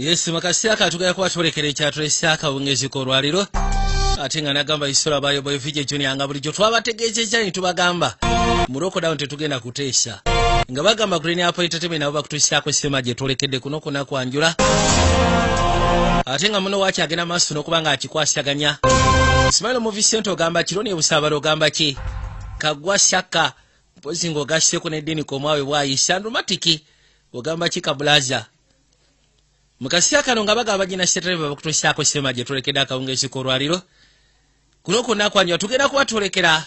yesi makaseera atugera kuba twolekera ekyatulesa akawungezi kolwaliro ate nga nagamba isola bayo bwevije junior nga bulijjo twabategeezezza ni tubagamba. Mu lockdown tetugenda kuteesa. Nga bagamba green apple entertainment nabo bakutuusaako sema gye twolekedde kuno kuna kwanjula ate nga muno waaki agenda maaso n'okuba nga akikwasaganya. Simailo movie center ogamba kironi ebusaabala ogamba ki? Kagwa shaka mpozi ng'ogasseko n'eddiini komwawe bwayisa. Ndumatiki ogamba ki? Kabulaza mu kaseera kano nga bagamba bagina setereva bakutuusaako sema gye twolekedde akawungezi k'olwaliro kuno kwonna kwanjula tugenda kuba twolekera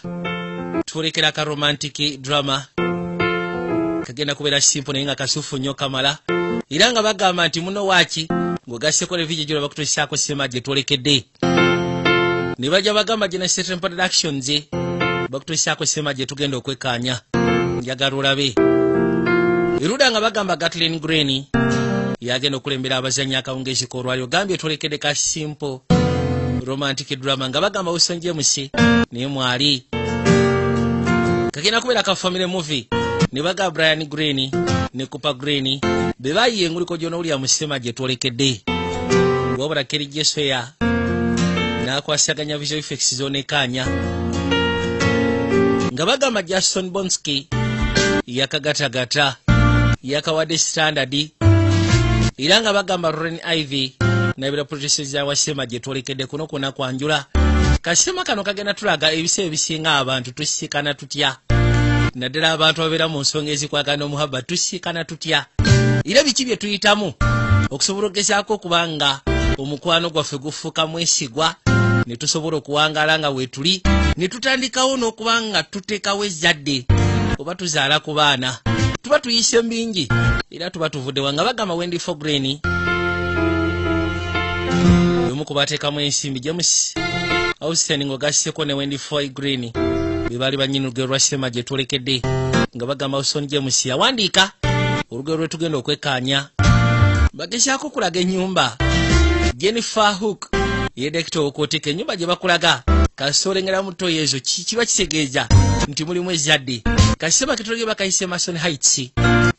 twolekera ka romantic drama. Kagenda kubeera simple naye nga kasufu nnyo kamala. Era nga bagamba nti muno waaki? Ng'ogasseko levigi gyo bakutuusaako sema gye twolekedde ne bajja bagamba gina setem productions bakutuusaako sema gye tugenda okwekaanya. Njagala olabe. Eruda nga bagamba gatlin green yagenda okulembera abazanyi akawungezi k'olwaliro gambye twolekedde ka simple romantic drama nga bagamba wilson james naye mwali. Kagenda kubeera ka family movie ne baga brian green ne cooper green be bayiye enguliko gy'onowulira mu sema gye twolekedde wabula keri jesweya n'akwasaganya visual effects zonekaanya nga bagamba jason bonski yakagatagata yakawadde standard era nga bagamba ren ivy nabira protesezi awasema gye twolekedde kuno kwona kwanjula. Kasema kano kagenda tulaga ebiseera ebisinga abantu tusiikana tutya? Naddala abantu ababeera mu nsonga ezikwagana omuhaba tusiikana tutya? Era biki bye tuyitamu? Okusobola okugezaako okuba nga omukwano gwaffe gufuuka mwesigwa ne tusobola okuwangaala nga weetuli ne tutandikawo n'okuba nga tuteekawo ezzadde oba tuzaala ku baana tuba tuyise mbingi. Era tuba tuvuddewa nga bagamba wendi fogreni omu ku bateekamu ensimbi james austin ng'ogasseko ne wendi foy green be baali bannyini olugero lwa sema gye twolekedde nga bagamba auston james yawandiika. Olugero lwe tugenda okwekaanya bagezaako okulaga ennyumba. Jennifer hook yedekita okutika ennyumba gye bakulaga. Kasolengera muto ezo kiba kitegeeza nti mulimu ezzadde kasema ketolege bakayise mason heights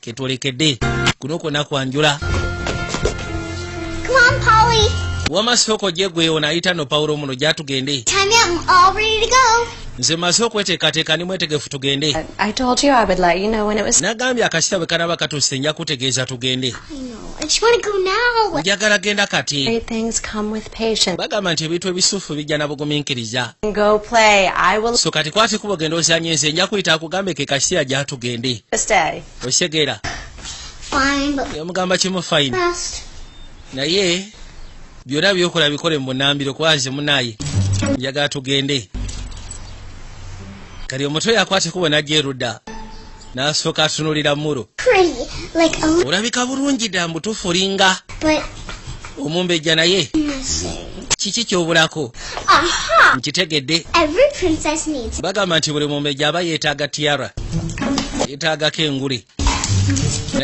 ketwolekedde kuno kwonna kwanjula Come on, Polly. Wamasooko gye gwe ono ayita no pawulo muno gyatugende Time out. I'm all ready to go. nze maze okweteekateeka ndi mwetegefu tugende I, I told you I would let you know when it was. nagambye akasita bwe kanaba katuuse nja kutegeeza tugende I know. I just want to go now. njagala genda kati Great things come with patience. bagamba nti ebintu ebisufu bijja na bugumiikiriza Go play. I will so kati kwati kuba ogenda ozanye nze nja kuyita akugambe ke kasiya gyatugende stay. osegeera Fine, but yamugamba kimu fayini fast. naye byonna byokola bikole mu bunambiro kwanze munaye. Njagala tugende. Kali omutwe yakwate kubo najja erudda n'asooka atunulira little olabika bulungi dda mbutuufu olinga but omumbejja naye. Kiki kyobulako? Aha! nkitegedde. Every princess needs bagamba nti buli mumbejja aba yeetaaga tiara yeetaagako engule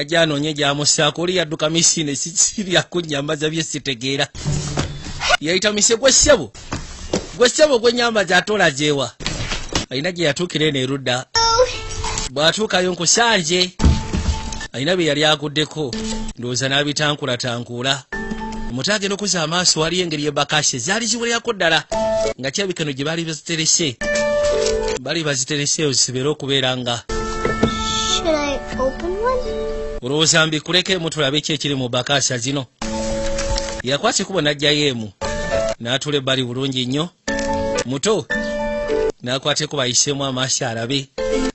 najja anoonye gyamusaako oli yadduka misine siryaku nyambaza bye sitegeera. Yayita mise gwe ssebo gwe ssebo gwe nyambaza ate olazeewa alina gye yatuukira eno erudda bw'atuukayo nkusanje alina bye yali aguddeko ndowooza n'abitankulatankuula. Omuto agenda okuza amaaso waliyo engeri ebakashe zaali ziwererako ddala nga kyabikano gye baali baziterese. Bali baziterese ozisibere okubeera nga olowooza mbikuleko emu tulabe ki ekiri mu bakasha zino? Yakwata ekubo n'ajjayo emu n'atula ebbali bulungi nnyo. Muto n'akwata ekubo ayiseemu amaaso alabe.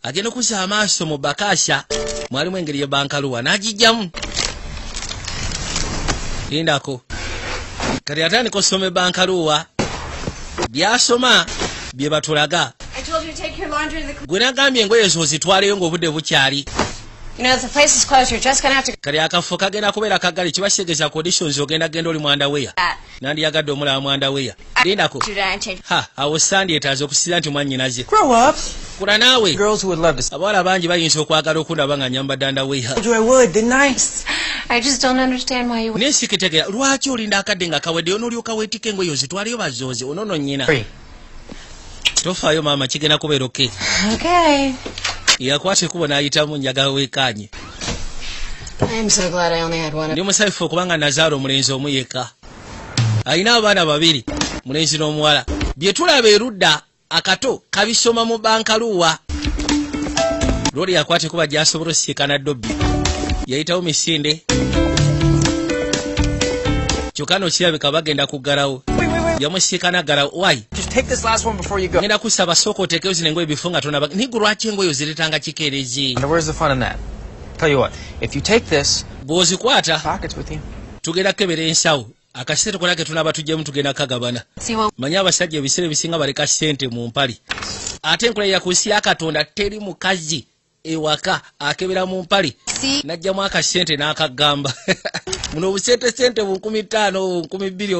Agenda okuza amaaso mu bakasha mwalimu engeri yebankaluwa n'agijjamu lindako kati atandika osoma ebankaluwa byasoma bye batulaga. Gwe nagambye engoye ezo ozitwaleyo ng'obudde bukyali You know, if the place is closed, you're just gonna have to. kali akafo kagenda kubeera kagali kibaseegeza conditions ogenda genda oli mwanda weya. That. nandiyagadde omulaba mwanda weya. Lindako ha awo sandi etaaze okusira nti mwannyinaze kula naawe. Girls who would love to see abawala bangi bayinza okwagala okundaba nga nyambadde ndaweya understand why you. naye sikitegeera lwaki olinda akadde nga kawedde? Onoolyoka weetika engoye ozitwaleyo bazooze onono nnyina. Tofaayo maama kigenda kubeera oke Okay. yakwata ekubo n'ayitamu njagala one. ndi musanyufu kubanga nazaala omulenzi omu yekka. Alina abaana babiri mulenzi n'omuwala. Bye tulaba erudda akato kabisoma mu bankaluwa. Looli yakwate kuba gyasobola osiikana dobbi yayitawo misinde. Kyokka nokirabika bagenda kuggalawo yamusiikana ggalawo wayi Just take this last one before you go. ngenda kusaba sooka oteekeyo zino engoye bifo nga tonaba. Nigo lwaki engoye oziretanga kikeerezi Now, where's the fun in that? Tell you what, if you take this, bw'ozikwata pockets with you. tugenda kukebera ensawo. Akasente tukola ke tunaba tujjemu tugenda kagabana See what manyi abasajja ebiseera ebisinga baleka sente mu mpali ate enkola ku nsi ya katonda teri mukazi ewaka akebera mu mpali see najjamu akasente n'akagamba muno obusentesente bu nkumi ttaano nkumi bbiri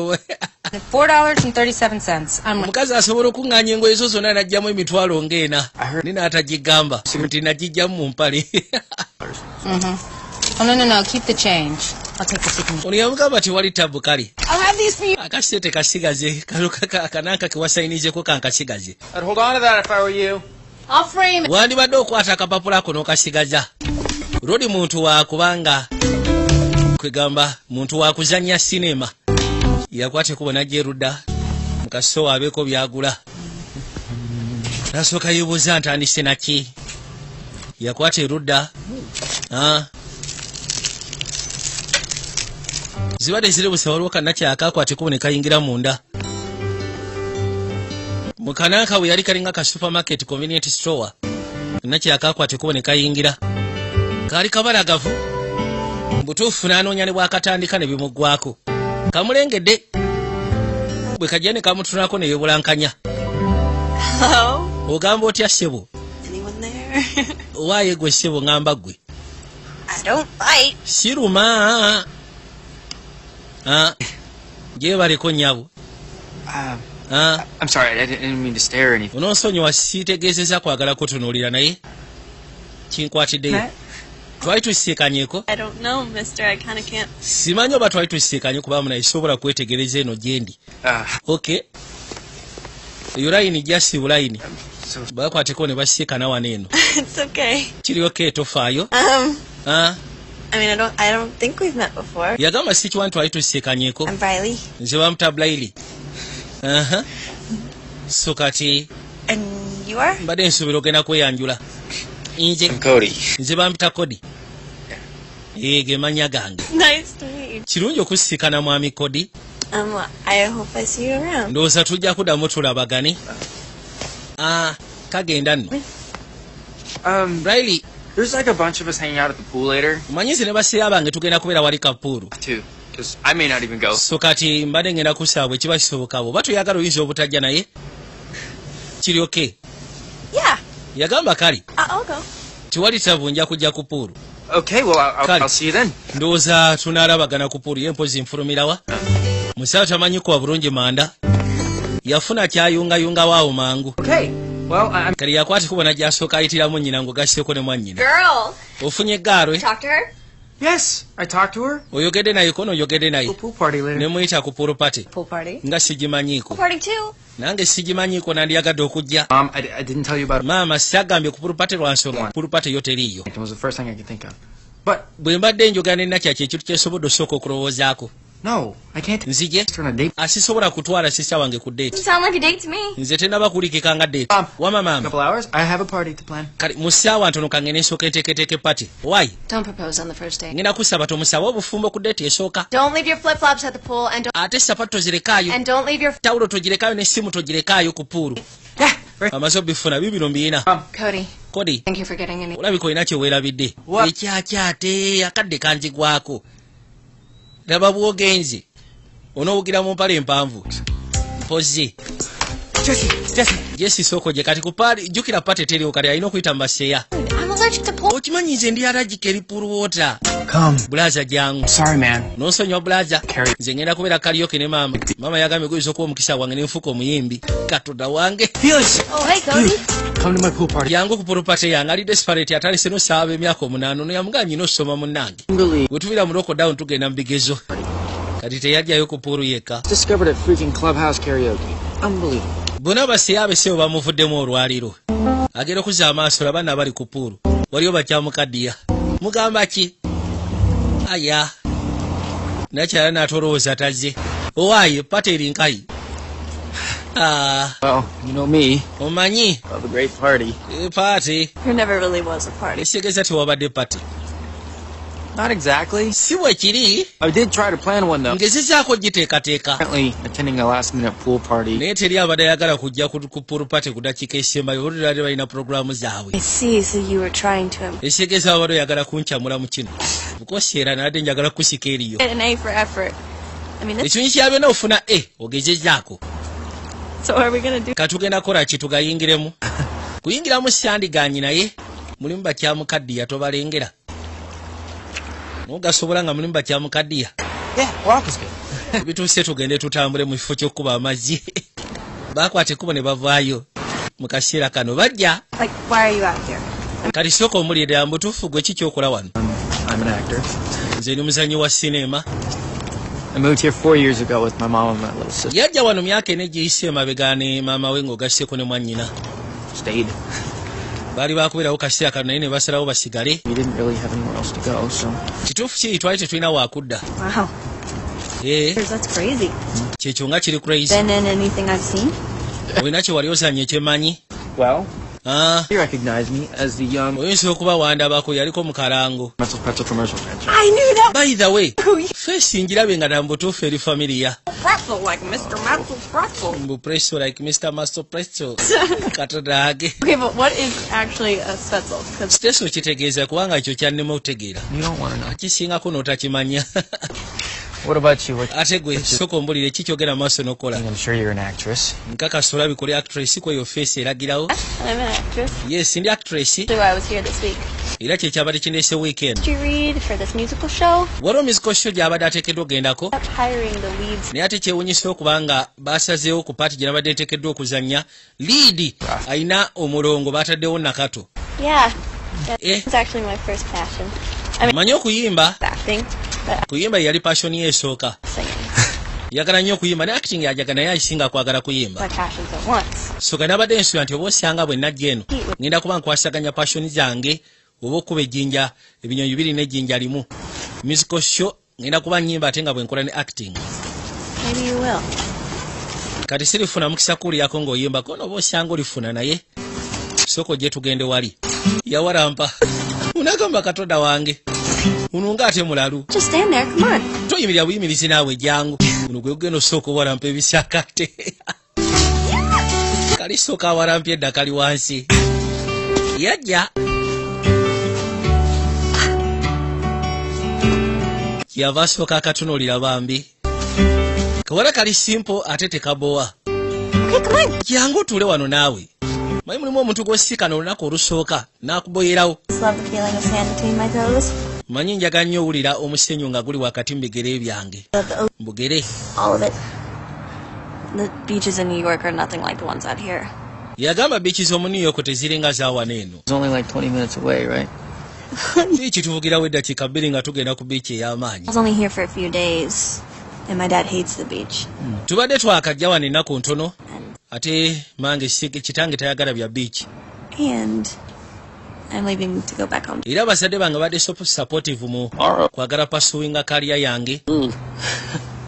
omukazi asobola okuŋŋaanya engoye zo zonna najjamu emitwalo ng'ena I heard- ni n'atagigamba nti nagijjamu mu mpale Oh no no no! Keep the change. I'll take the second. ono yamugamba tewali tabu kale I'll have these for you. akasente kasigaze kano akananka kewasayinizeko kankasigaze I'd hold on to that if I were you. I'll frame it. wandibadde okwata akapapula ako n'okasigaza lodi muntu wakubanga kwegamba muntu wakuzanya sinema. Yakwate kubo najja erudda mukasowa abeeko byagula. Nasooka yeebuuza ntandise naki yakwata erudda zibadde ziri busa waliwo kannakyaka akwate kubo ne kayingira munda. Mukananka bwe yali kalinga ka supermarket convenient store nakyaka akwate kubo ne kayingira. Kaali kabalagavu butuufu n'anoonya ne bwakatandika ne bimuggwako kamulengedde bwe kajja ne kamutunako ne yebulankanya Hello? ogamba otya ssebo Anyone there? waaye gwe ssebo ŋŋamba ggwe I don't bite. siruma Ah, gyebaleko nnyabo Uh, Ah, I'm sorry, I didn't, I didn't mean to stare or anything. ononsonyiwa siitegeezeza kwagala kutunuulira naye kinkwatiddeyo? Twali tusisiikanyeko I don't know, mister. I kind of can't. simanyi oba twali tusisiikanye kubanga nayesobola kwetegereza eno gyendi Uh, ok eyo layini jasi bulayini bakwateko ne basiikana wano eno it's okay. kiri ok tofaayo Um, Ah, I mean, I don't. I don't think we've met before. yagamba si kiwani twali Riley, nze bamuta bulayiri Aha. so kati and you are. mbadde nsuubira ogenda kweyanjula nze bampita kodi. Ge manya gange. Nice to meet you. kirungi okusisikana mwami kodi? I hope I see you around. ndowooza tujja kuddamu tulabagane. Ah, kagenda nno. Um, riley. there's like a bunch of us hanging out at the pool later, manyizi ne baseera bange tugenda kubeera wali kapuulu. Because I may not even go. so kati mbadde ngenda kusaba bwe kiba kisoboka oba toyagala oyinza obutajja naye? Kiri Yeah, yagamba I'll go. tiwali tabu nja kujja ku puulu ndowooza tunaalabagana ku puulu ye mpozi nfulumirawa musawo tamanyi kuwa bulungi manda? Yafuna kyayungayungawo awo mangu. Okay, well, I, I'm. kali yakwati kubona gyasooka ayitiramu nnyina ng'ogasseko ne mwannyina. Ofunye eggaarwe to her. Yes, I talked to her. oyogedde naye ko noyogedde naye Pool party later. ne muyita ku puulu pate Pool party. nga sigimanyiiko Party too. nange sigimanyiiko nandyagadde okujja Um, I, I didn't tell you about it. maama sagambye ku pulupate lwa nsonga pulupate yo teriiyo It was the first thing I could think of. But bwe mbadde njogera ne nakyaki ekintu kyesobodde osooka okulowoozaako no, I can't nzije turn a date. asisobola kutwala sisa wange ku deeti Sound like a date to me. nze tenaba kulikika nga deeti Um, wama A maama couple hours. I have a party to plan. kale mu ssaawa ntono kange nensooka enteeketeeke pate wayi Don't propose on the first date. ngenda kusaba tomusaba obufumbo ku deeti esooka Don't leave your flip flops at the pool, and don't ate sapatu tozirekaayo and don't leave your tawulo togirekaayo n'essimu togirekaayo ku puulu Yeah, right. amaze obifuna bibino Um, Cody. kodi you any. olabika olina kyeweerabidde ekyakyate akadde kanzigwako laba bwogenzi onoowugira mu mpale empanvu mpozi Jesse, Jesse. gyesisoko gye kati ku paali jjukira pate teriwo kati alina okuyita mu to pool. okimanyi nze ndi alagika eripulwota Come. bulaza jangu. Sorry, man. nonsonyiwa bulaza nze ngenda kubeera kaliyoke ne maama maama yagambye guyinza okuba omukisa wange nenfuka omuyimbi. Katonda wange. Felix, Oh, hey, Cody. come to my pool party. yangu ku pulupate yange. Ali desperate atandise nosaba emyaka omunaana. Ono yamugaa nyina osoma munnange. Unbelievable. bwe tuviira mu lockdown tugenda mu bigezo. Kati teyajjayo ku puulu yekka Bonna baseya abesebo bamuvuddemu olwaliro. Agenda okuzza amaaso laba nabali ku puulu. Waliwo bakyamukaddiya mugamba ki? Aya. Nakyala natolowooza tazze. Owaaye pata erinkayi Ah, Well, you know me. omanyi? Love a great party. eh, paati There never really was a party. ekitegeeza tewabadde pati Not exactly. si bwe kiri I did try to plan one though. ngezezaako giteekateeka Apparently attending a last minute pool party. naye teri abadde ayagala kujja ku ku pool party ku dakiika esembayo olulira ate balina pulogulaamu zaabwe I see, so you were trying to im- ekitegeeza babadde oyagala kunkyamula mu kino bukosi era nadde njagala kusika eriyo get an A for effort. I mean, that's, ekinyonyi kya byonna ofuna e ogezezaako so what are we gonna do? katugenda kukola ki tugayingiremu kuyingiramu sandiganyi naye mulimu bakyamukaddiya tobalengera nogasobola nga mulimu good. bituuse tugende tutambule mu kifo ky'okkuba amazzi bakwata ekkubo ne bavaayo mu kaseera kano bajja Like, why are you out here? kati sooka omulira mbutuufu gwe ki kyokola wano I'm an actor. nze ndi muzanyi wa sinema I moved here four years ago with my mom and my little sister. yajja wano myaka ene giyise emabega ne maama we ng'ogasseko ne mwannyina Stayed. Baali bakubeerawo kaseera kano naye ne basalawo basigale. We didn't really have anywhere else to go, so. Kituufu kiri twali tetulina waakudda That's crazy. kyekyo nga kiri crazy. Been in anything I've seen? olina kye wali ozanya ekyemanyi Ah, you recognize me as the young oyinza okuba wandabako yaliko mu kalango Mental Pretzel commercial franchise. I knew that. By the way feesi ngirabe nga nambutuufu eri familiya pretzel like Mr. Master presto katodage Okay, but what is actually a spetzel? Because siteso kitegeeza kubanga ekyo kyannema okutegeera. Kisingako n'otakimanya What about you? What, ate gwe sooka ombulire kikyogera mu maaso n'okola I'm sure you're an actress. nkakasa olabikole actress kweyo feesi eragirawo I'm an actress. yes ndi actress That's why I was here this week. era kyekyabadde kindeese weekend Did you read for this musical show? waliwo musical show gy'abadde ateekeddwa ogendako hiring the leads. naye ate kyewunyisa okuba nga basazeewo ku paati gye nabadde nteekeddwa okuzannya liidi ayina omulongo baataddewo nakato Yeah. yeah Eh. Actually my first passion. I mean, manyi okuyimba acting, kuyimba yali passion ye esooka. Yagala nnyo okuyimba ne acting yajaga naye ayisinga kwagala kuyimba. Soga nabadde nsula nti oba osanga bwe najja eno ngenda kuba nkwasaganya passion zange oba okuba ejjinja ebinyonyi biri n'ejjinja limu. Musical show ngenda kuba nyimba ate nga bwe nkola ne acting. Maybe you will. kati sirifuna mukisa kuwuliryako ng'oyimbako nooba osanga olifuna naye sooka ojje tugende wali. Yawalampa unagamba katonda wange uno ngaate mulalu Just stand there. Come on. toyimirira buyimirizi naawe jangu uno gwe gugenda osooka owalampa ebisakate. Kali sooka awalampya edda kali wansi. Yajja. Yava asooka akatunuulira bambi. Kawala kali simpo ate tekabowa. Okay, come on. jangu otuule wano naawe. Manyi mulimu omuntu gw'osiikana olunaku olusooka n'akuboyerawo Manyi njaga nnyo owulira omusenyu nga guli wakati mu bigere byange bugere all of it. the beaches in New York are nothing like the ones out here. yagamba biiki z'omu new york teziringa zaawana eno It's only like 20 minutes away, right? biiki tuvugirawo eddakiika bbiri nga tugenda ku biiki ey'amaanyi I was only here for a few days, and my dad hates the beach. tubadde twakajja wano ennaku ntono ate mange kitange tayagala bya biiki era abazadde bange badde supportive mu Alright. kwagala pasuwinga kaliya yange.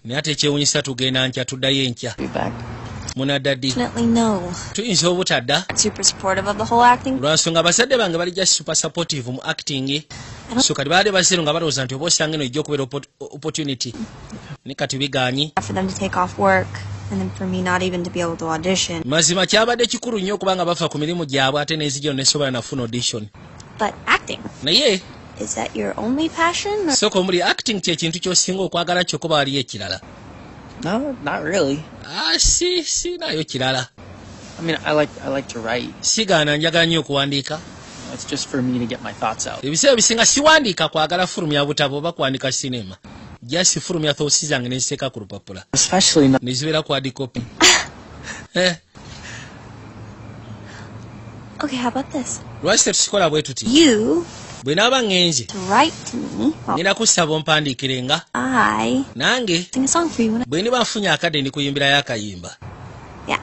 Naye ate ekyewunyisa tugenda nkya tuddayo enkya. Be back. munadaddi Definitely no. tuyinza obutadda? Not super supportive of the whole acting. lwansonga abazadde bange bali just super supportive mu acting. So kati baadde bazero nga balowooza nti oba osanga eno ejja okubeera oppo- opportunity. Ne kati bigaanyi For them to take off work, and then for me not even to be able to audition. mazima kyabadde kikulu nnyo okubanga bafa ku mirimu gyabwe ate n'enzijiro nesobola nafuna audition But acting, naye is that your only passion? Or? sooka omuli acting kyekintu ky'osinga okwagala kyokuba waliyo ekirala. Ah, si siinayo kirala I mean, I like I like to write. sigaana njagala nnyo okuwandiika It's just for me to get my thoughts out. ebiseera bisinga siwandiika kwagala fulumya butabo oba kwandika sinema jasi fulumya thoughts zange nenziteeka ku lupapula nezibeera ku adikopi Okay, how about this? lwaki tetusikola bwe tuti You bwe naaba. Well, ngenda kusaba ompandiikirenga I nange sing a song for you when I. bwe ndiba nfunye akadde ndikuyimbirayo akayimba Yeah.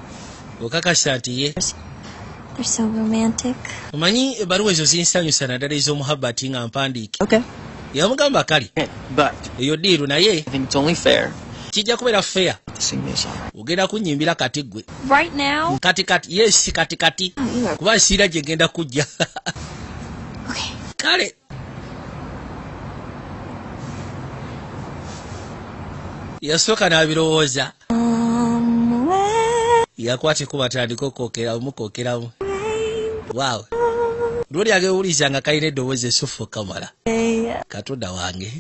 okakasa nti ye They're so romantic. omanyi ebbaluwa ezo zinsanyusa naddala ez'omuhabati nga mpandiike Okay. Yamugamba kale But eyo diiru naye I think it's only fair. kijja kubeera song. ogenda kunyimbira kati gwe Right now? katikati yes katikati kuba nsiira gye ngenda kujja. Kale. Yasooka n'abirowooza. Yakwateko batandika okokeramu kokeramu waawe lwoli agewuliza nga kalina eddoboozi essufu okamala katonda wange.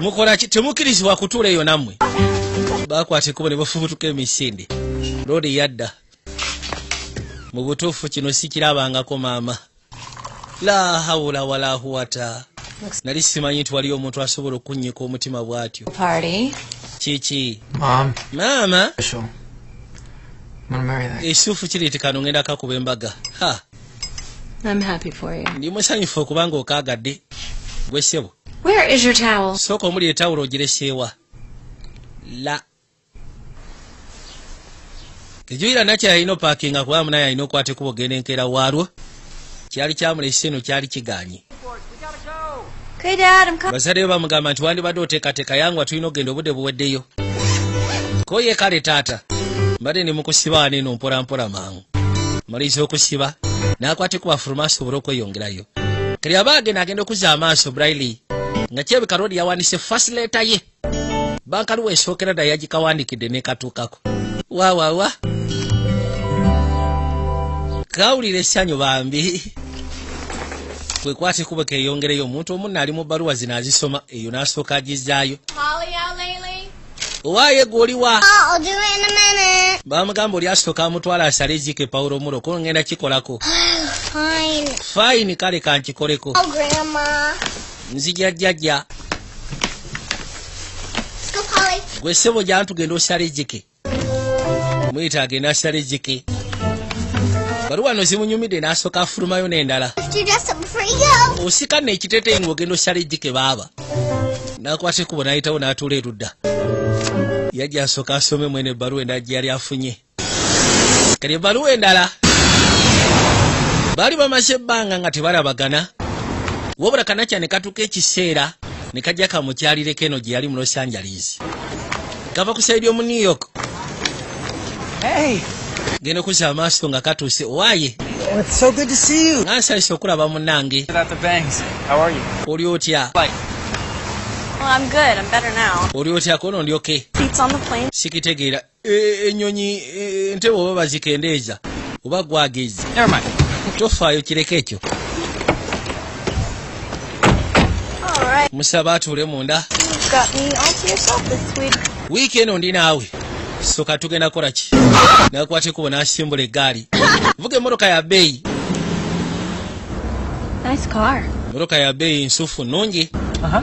Mukola ki? Temukkirizibwa kutuula eyo nammwe. Bakwata ekkubo ne bafubutuka emisinde. Loodi yadda. Mu butuufu kino sikirabangako maama. La hawula wala quwata nali simanyi nti waliyo omuntu asobola okunnyika omutima bw'atyo. Party. kiki? Maama official. I'm gonna marry that. Ekituufu kiriitikano ngenda kakuba embaga ha. I'm happy for you. ndi musanyufu okubanga okaagadde gwe ssebo Where is your towel? sooka omuli etawulo ogireseewa la. Tejuira nakyo yalina opaakinga kuba munaye alina okwata ekubo genda enkeera waalwo. Kyali kyamulese eno kyali kiganye bazadde be bamugamba nti wandibadde oteekateeka yangwa tulina okgenda obudde buweddeyo. Koye kale taata mbadde ne mukusiba wano eno mpolampola mangu? Maliriza okusiba? N'akwata ekuba fuluma asobole okweyongerayo. Kali aba agenda agenda okuzza amaaso braili nga kyebika roodi yawandiise fasileta ye. Bankaluwa esookera ddala yagikawandikidde nekatuukako wawawa kawulira essanyu bambi. Kwekwata ekuba keyongereyo omuntu omunna ali mu bbaluwa zino azisoma eyo n'asooka agizzaayo Owaaye gw'oliwa Oh, I'll do it in a minute. bamugamba oli asooka amutwala asale ezike pawulo mulo ko ngenda kikolako Fine. fayini kale kankikoleko. Oh, Grandma. nzija jjajja Let's go, Polly. gwe ssebo gya tugenda osala ejjike muyita agenda asala ejjike baluwa no zimunyumidde n'asooka afulumayo n'endala. Osika nno ekiteeteyi ng'ogenda osala ejjike baaba. N'akwata ekubo n'ayitawo n'atuula erudda yajja asooka asome mwene ebbaluwa endala gye yali afunye. Kali ebbaluwa endala baali bamaze ebbanga nga tebalabagana. Wabula kanakya ne katuuka ekiseera ne kajja kamukyalireko eno gye yali mu los angeles. Kava ku saidi omu new york. Hey, genda okuzza amaaso nga katuuse. Waaye? It's so good to see you. nga nsanyusa okulaba munnange. Oli otya Well, I'm good. I'm better now. oli otya kono ndi oke Seats on the plane. sikitegeera E- ennyonyi e, entebe oba bazikendeeza oba gwagezi never mind. tofaayo kireka ekyo All right. musaba atuule munda You've got me all to yourself this week. wiiki eno ndi naawe soka tugenda kukola ki nakwata ekubo n'asimbula eggaali vuga emmotoka ya bbeeyi Nice car. emmotoka ya bbeeyi nsufu nnungi Uh huh.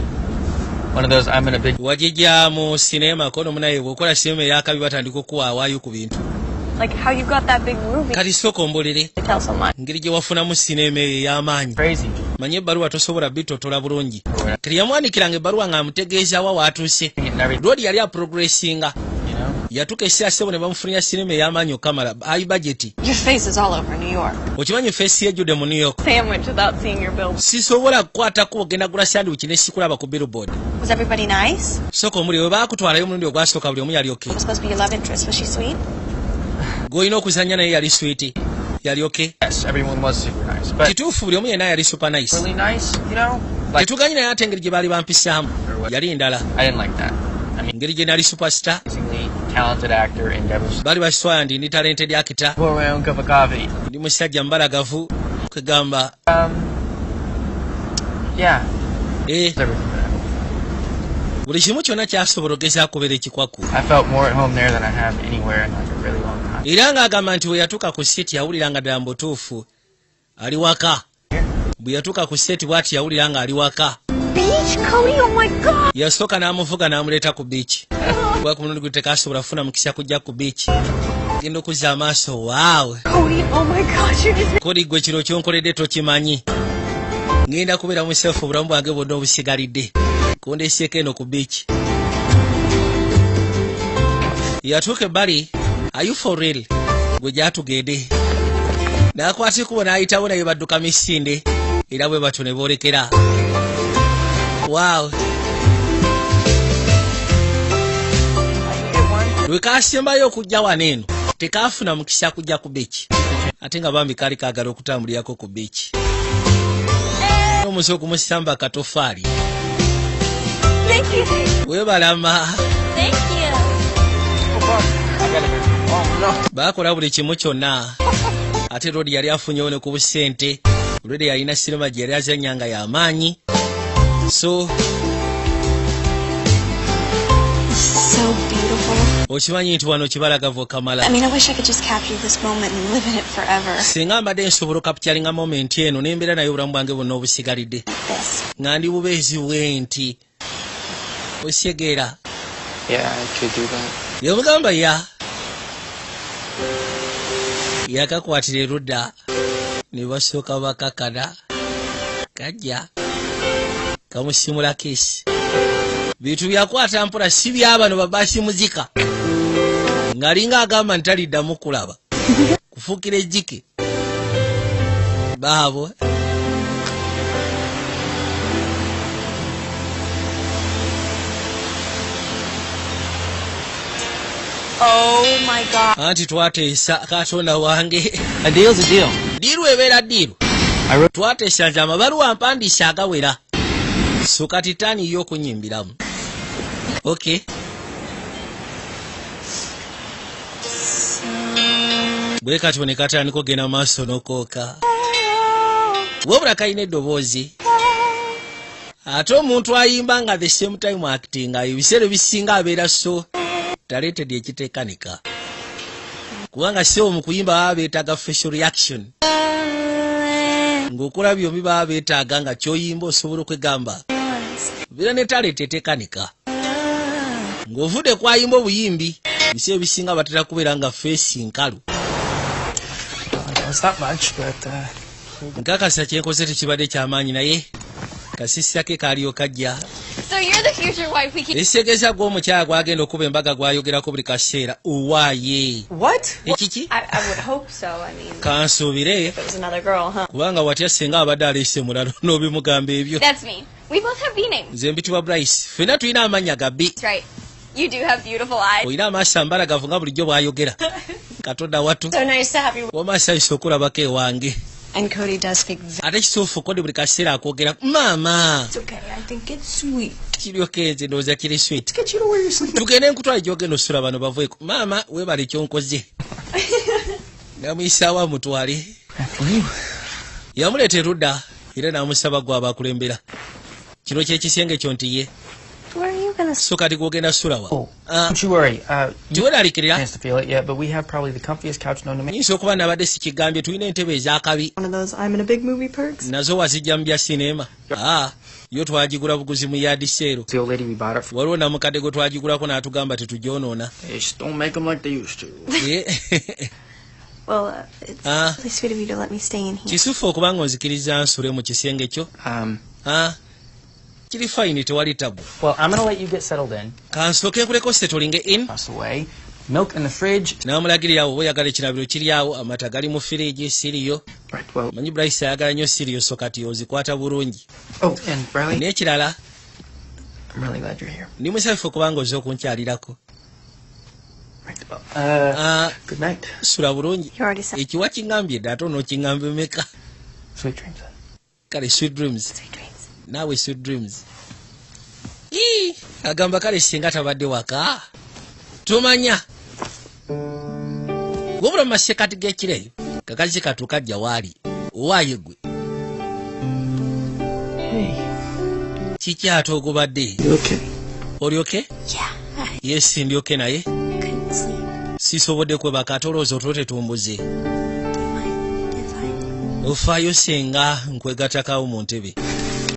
One of those I'm in a big. wajija mu sinema kono munaye okola sinema eyakabi batandika okuwaawaayo ku bintu Like how you got that big movie. kati soko ombolere I tell someone. ngeri gye wafunamu sinema eyo ey'amaanyi Crazy. manye ebbaluwa tosobola bitotola bulungi kati yamwanikiranga nga ng'amutegeeza wa watu Getting rodi yali a You know. Yatuuka ekiseera sebo ne bamufunira sinema ey'amaanyi okamala ayi bageti Your face is all over New York. okimanyi feesi yejjudde mu new york Sandwich without seeing your bill. sisobola kukwatako ogenda gula sandwich ne sikulaba ku billboard Was everybody nice? sooka omuli we baakutwalayo omulundi ogwasooka buli omu yali oke Was supposed to be your love interest. Was she sweet? gw'olina okuzannya naye yali switi yali oke Yes, everyone was super nice, but kituufu buli omu yenna yali super nice really nice. You know. Like, tetuganyi naye ate engeri gye baali bampisaamu yali ndala Engeri gye nali superstar. Baali baswaya ndi ndi talented actor of coffee. ndi musajja mbalagavu kwegamba Um. Eh, buli kimu kyonna kyasobola ogezaako kubeera ekikwaku. Era ng'agamba nti bwe yatuuka ku seti yawuliranga ddala mu butuufu ali waka. Bwe yatuuka ku seti bw'ati yawulira nga ali waka yasooka n'amuvuga n'amuleeta ku biiki kuba ku mulundi gwe tekasobola kufuna mukisa kujja ku biiki genda okuzza amaaso waawe. Cody. Oh kodi gwe kino kyonkoledde tokimanyi. Ngenda kubeera musefu obulamu bwange bwonna obusigalidde. Kundeesyeko eno ku biiki yatuuka ebbali ayu for real? Gwe gyatugende. N'akwata ekubo n'ayitawo naye badduka misinde era bwe batyo ne boolekera waaw lwe kaasembayo okujja wano eno tekaafuna mukisa kujja ku beeki ate nga bambi kaali kaagala okutambulirako ku beeki omusi okumusamba akatofaali. You. baakola buli kimu kyonna. Ate rodi yali afunyewo ne ku busente. Olwedi yalina sinema gye yali azannyanga y'amaanyi so okimanyi nti wano kibalagavu I okamala mean, I wish I could just capture this moment and live in it forever. singa mbadde nsobola okapityalinga momenti eno nembeera naye obulamu bwange bwonna obusigalidde This. nga ndi bubeezi bwe nti osyegeera Yeah, I could do that. yemugamba ya. Yakakwatira erudda ne basooka bakakana kajja kamusimula kesi. Bintu byakwata mpola si byabano babaasi muzika ng'alinga agamba nti taliddamu kulaba. Kufuukira ejjike. Baabo. Oh my god. anti twateesa katonda wange. A deal's a deal. diiru ebeera diiru. I wrote. twateesa nti amabaluwa mpandiise agawera so kati taani y'okunyimbiramu ok. Bwe katyo ne katandika ogenda maaso n'okooka wabula kalina eddoboozi ate omuntu ayimba nga the same time actinga ebiseera ebisinga abeera so talented ekiteekanika kubanga si omu kuyimba baba beetaaga facial reaction. Ng'okola byombi baba beetaaga nga kyoyimba osobola okwegamba beera ne talent eteekanika ng'ovudde kwayimba obuyimbi biseera ebisinga batera kubeera nga feesi nkalu. Uh, nkakasa kyenkoze tekibadde kyamaanyi naye kasisirake kaaliyo kajja So you're the future wife we keep. ekisegeeza gw'omukyala gwagenda okuba embaga gwayogerako buli kaseera owaaye what? ekiki I, I would hope so. I mean, kansuubire It was another girl, huh? kubanga watya senga abadde aleese mulalo n'obimugamba ebyo That's me. We both have B names. nze mbitibwa bryce ffenna tulina amannya gabbi That's right. You do have beautiful eyes. olina amaaso ambalagavu nga bulijjo bw'ayogera katonda wattu so nice to have you. wamaaso ayise okulabako ewange And Cody does speak. Very, ate kituufu kodi buli kaseera akwogera maama kiryoka enze ndowooza kiri swit tugende nkutwala gyogenda osula bano baveeko maama weebala ekyonkoze namuyisaawo amutwale yamuleeta erudda era n'amusaba gwe abakulembera kino kyekisenge kyo nti ye So kati gwogenda sulawa Ah, tiweraliikirira chance to feel it yet, but we have probably the comfiest couch known to man. nyinza okuba nabadde sikigambye tulina entebe ez'akabi One of those I'm in a big movie perks. nazo wazijja mu bya sineema aa yo twagigula buguzi mu yadiseero The old lady we bought it for. waliwo namukadde gwe twagigulako n'atugamba tetugyonoona They just don't make them like they used to. Well, uh, it's Ah. really sweet of you to let me stay in here. kisufu okuba nga onzikiriza nsule mu kisenge kyo Um, Ah, kiri fayini tewali tabu well, I'm gonna let you get settled in. kansooke nkuleko setolinge in. Milk in the fridge. n'amulagirira awo oyagala ekirabiro kiri awo amata gali mu firiji siriyo Right. Well. manyi bryce ayagala nnyo siriyo so kati ozikwata bulungi Oh, and Bradley, n'ekirala I'm really glad you're here. ndi musanyufu okubanga oze okunkyalirako uh, Ah, good night. sula bulungi ekiwa kingambye dde ate onookiŋŋamba emeka Sweet dreams. then. kale sweet dreams sweet dreams. Naawe sweet dreams. Ii, agamba kale singa tabadde waka. Tomanya wabula mu masekati g'ekireyo kakazi katu kajja waali? Owaaye gwe. Kiki ate ogubadde? Olyoke? Yesi ndyoke naye. Sisobodde kwebaka ate olowooza otwo tetumbuze. Ofaayo senga nkwegatakawo mu ntebe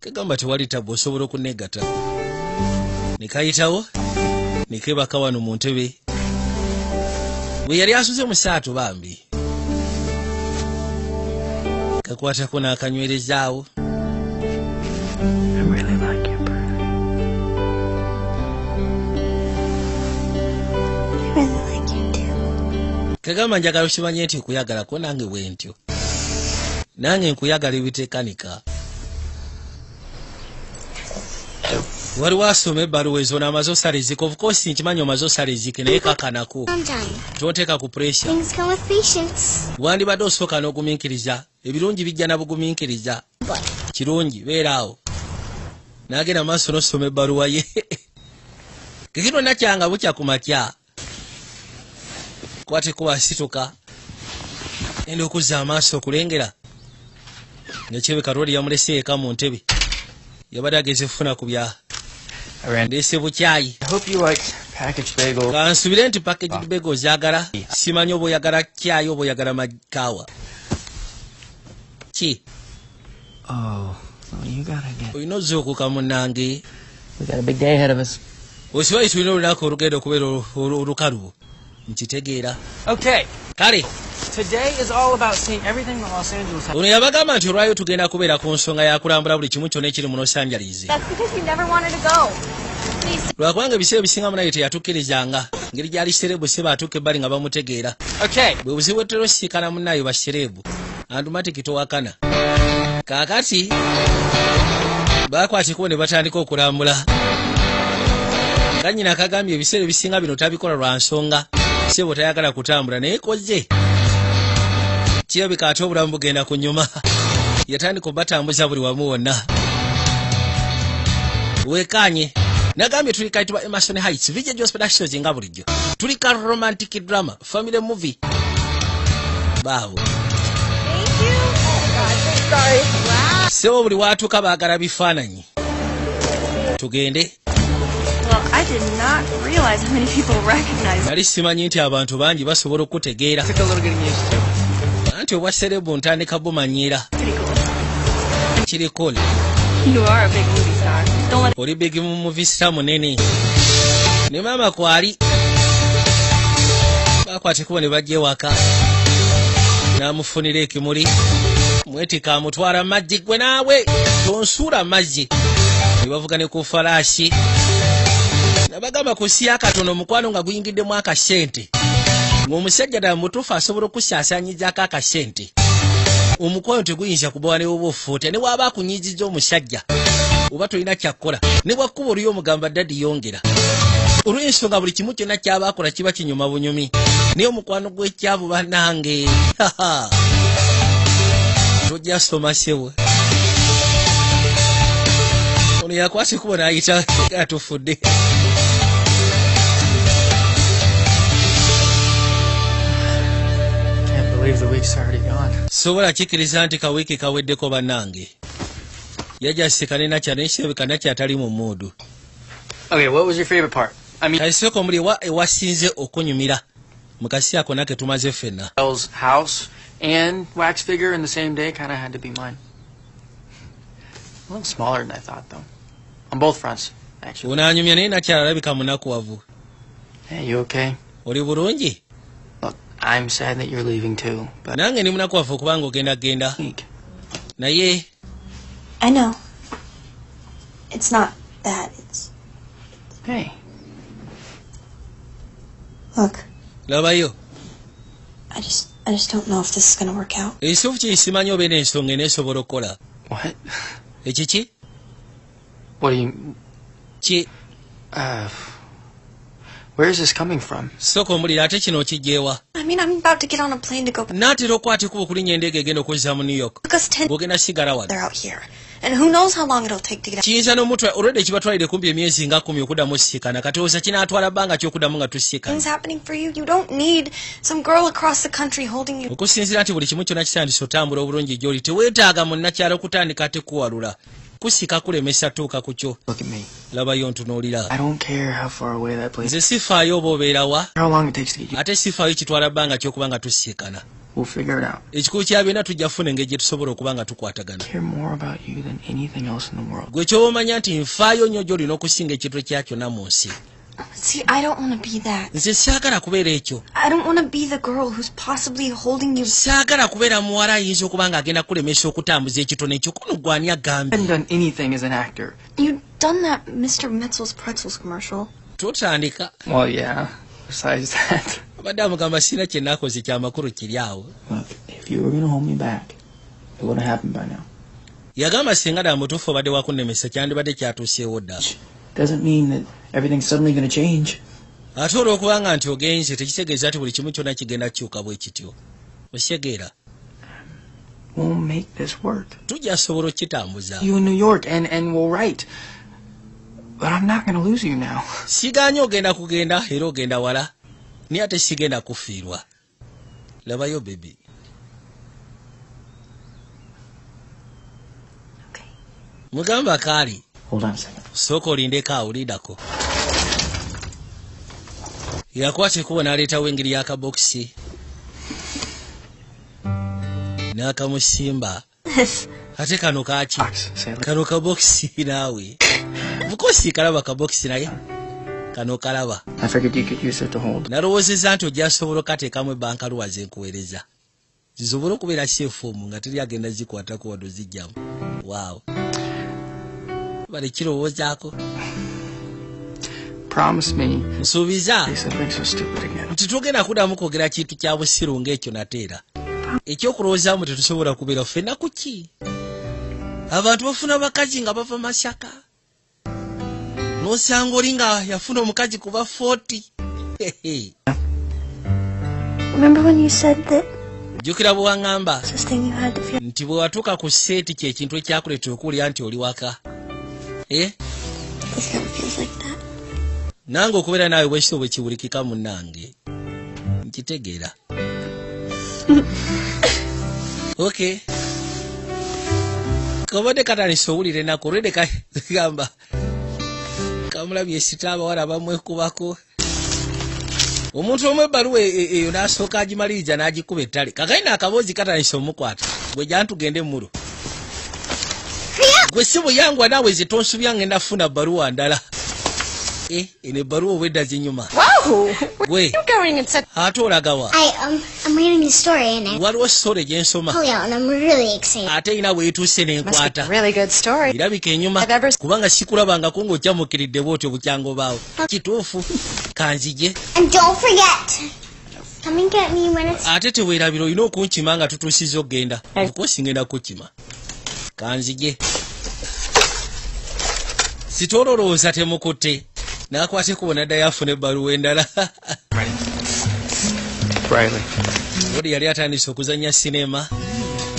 kagamba tewali tabu osobola okunegata ne kayitawo ne kebaka wano mu ntebe. Bwe yali asuze mu saato bambi kakwatako n'akanywerezaawo kagamba njagala okimanye nti nkuyagalako nange bwe ntyo. Nange nkuyagala ebiteekanika waliwo asoma ebbaluwa ezo n'amaze osala ezike of course nkimanyi omaze osala ezike naye kakanako tonteeka ku patience. wandibadde osooka n'ogumiikiriza. Ebirungi bijja na bugumiikiriza But kirungi beera awo. N'agenda maaso n'osoma ebbaluwa ye. Kekino nakyanga bukya ku makya. Kwatekuba asituka enda okuzza amaaso okulengera. Ngaekyebeka lwali yamulese eka mu ntebe. Yabadde ageze kufuna ku bya. Ndeese bukyayi I hope you liked packaged bagel. kansubire nti packaged bag ozagala simanyi oba oyagala kyayi oba oyagala makaawa ki? Oh, olina ozuukuka us. osibayi tulina olunaku olugenda okubeera olu- olu- olukalu nkitegeera. Kale today is all about seeing everything that Los Angeles has. ono yabagamba nti olwayo tugenda kubeera ku nsonga yakulambula buli kimu kyonna ekiri mu los angeles. That's because you never wanted to go. lwakubanga ebiseera ebisingamu naye teyatukkirizanga. Ngeri gyali serebu se baatuuka ebbali nga bamutegeera. Okay, bwe buzibu ettera osiikana munnayo baserebu antumatiki towakana. Kaakati bakwatikubo ne batandika okulambula. Nga nyina akagambye ebiseera ebisinga bino tabikola lwa nsonga. Sebo tayagala kutambula naye koze kirabika ate obulamu bugenda ku nyuma. Yatandika obatambuza buli wamu wonna. Wekanye. Nagambye tuli kayitibwa emerson heights vija jospedashows nga bulijjo. Tuli ka romantic drama family movie. Baawo. Thank you. Oh my God, sorry. Wow. sebo buli watuuka baagala bifaananyi. Tugende. Well, I did not realize how many people recognize nali simanyi nti abantu bangi basobola okutegeera anti obwa serebu ntandika bumanyiira cool. kirikole You are a big movie star. Don't let oli bigi mu muvisita munene. Ne maama kwali? Bakwatekubo ne bajja ewaka. N'amufunira ekimuli. Mwetika amutwala mazzi gwe naawe. Tonsuula mazzi ne bavuga ne ku falaasi. Nabagamba ku siya katono omukwano nga guyingiddemu akasente ng'omusajja ddala mutuufu asobola okusaasanyizako akasente omukwano teguyinza kubawa newoba ofuuta ne waaba akunyiizizza omusajja oba tolina kyakkola ne bwakkuba oliyo omugamba dadi yongera. Olw'ensonga buli kimu kyonna kyaba akola kiba kinyuma bunyumi. Naye omukwano gw'ekyavu bannange haha. tojja soma sewe ono yakwata ekubo n'ayita atufudde Can't believe the week's already gone. sobola kikkiriza nti kawiiki kaweddeko bannange yajasika ne nakya naye kirabika nakya atali mu muudu Okay, what was your favorite part? I mean, kaisoka omuli ewa ewasinze okunyumira mu kaseera konna ke tumaze ffenna Elle's house and wax figure in the same day kind of had to be mine. A little smaller than I thought, though. On both fronts, actually. onaanyumya naye nakyala alabika munakuwavu Hey, you okay? oli bulungi Look, I'm sad that you're leaving too, but nange ndi munakuwavu okubanga ogenda genda week. naye I know. It's not that. It's. Hey, Look, labayo I just. I just don't know if this is gonna work out. ekisuufu kinsimanyi obeera ensonga eneesobola okukola what? ekiki What do you? ki Uh, where is this coming from? soka omulira ate kino okijjeewa I mean, I'm about to get on a plane to go naatera okukwata ekuba okulinnya endege egenda okuzza mu new york. Because ten ng'ogenda sigala wano they're out here, and who knows how long it'll take to get. kiyinza n'omutwe olwedde kibatwalire kumpi emyezi nga kumi okuddamu osisikana katooza kinaatwala bbanga ki okuddamu nga Things tusisikana happening for you. You don't need some girl across the country holding you. okusinziira nti buli kimu kyonna kitandise otambula obulungi gy'oli. Teweetaaga munnakyalo okutandika tekuwalula kusika kulemesa tuuka ku kyo. Labayo ntunuulira nze sifaayo oba obeerawa ate sifaayo kitwala bbanga kyokuba nga tusiikana ekikulu kya byonna tujja kufuna engeri gye tusobola okuba nga tukwatagana. Gwe kyoba omanya nti nfaayo nnyo gy'olina okusinga ekitwe kya kyonna mu nsi See, I don't want to be that. nze saagala kubeera ekyo I don't want to be the girl who's possibly holding you. saagala kubeera muwala ayinza okuba ng'agenda kulemesa okutambuza ekitone ekyo kono gwani I haven't done anything as an actor. You've done that Mr. Metzel's pretzels commercial. tutandika Well, yeah. Besides that, abadde amugamba sina kye naakoze kyamakulu kiri awo look, if you were gonna hold me back, it would have happened by now. yagamba singa ddala mutuufu obadde wakunemesa kyandibadde kyatuuseewo dda doesn't mean that everything's suddenly going to change. ate olw'okubanga nti ogenze tekitegeeza nti buli kimu kyonna kigenda kukyuka bwe kityo okitegeera We'll make this work. tujja sobola okkitambuza You in New York, and, and we'll write. But I'm not going to lose you now. sigaanye ogenda kugenda era ogenda wala naye ate sigenda kufiirwa labayo bebi Okay. mugamba kaali Hold on a second. sooka olindeko awulirako yakwata ekubo n'aleetawo engeri y'akabokisi n'akamusimba ate kano it. kano kabokisi naawe bukosi kalaba kabokisi naye. Kano kalaba. Nalowoozezza nti ojja sobola okateekamu ebbanka luwa zenkuweereza zisobole okubeera seefoomu nga teri agenda zikwatako wadde ozijjamu waawo bale kirowoozaako Promise me. nsuubiza. Nti tugenda kuddamu kwogera kintu kya busiru ng'ekyo nateera. Ekyokulowoozaamu tetusobola kubeera ffenna ku ki? Abantu bafuna bakazi nga bava masaka. N'osanga oli nga yafuna omukazi kuba 40 Hehe. Remember when you said that? Jjukira bwe waŋŋamba. Nti bwe watuuka ku seeti kyekintu ekyakuleetera okuwulira nti oli waka nange okubeera naawe bwekityo bwe kiwulikika munnange nkitegeera. Ok. Kabadde katandise owulira ennaku olwedde kagamba kamulabye esita abawala bamwekubako. Omuntu omu ebbaluwa e- e- eyo n'asooka agimaliriza n'agikuba ettale. Kakaina akaboozi katandise omukwata. Bwe jantugende mulo gwe si buyangwa naawe zetonsubya ngenda funa bbaluwa ndala. Eh, eno ebbaluwa obwedda zinyuma Whoa! gwe. Ate olagawa I um I'm reading a story and I waliwo sitole gye nsoma. Pull out and I'm really excited. ate erina a n'enkwata really good story. erabika enyuma kubanga sikulabangako ng'okyamukiridde bwotyo bukyango baawo kituufu kanzije And don't forget, come and get me when it's ate teweerabira olina okunkima nga tutuusiza okgenda. Nkosi ngenda kukima kanzije sitololowooza temukutte n'akwate kubona ddayo afuna ebbaluwa endala Ready. Riley, oli yali atandise okuzannya sinema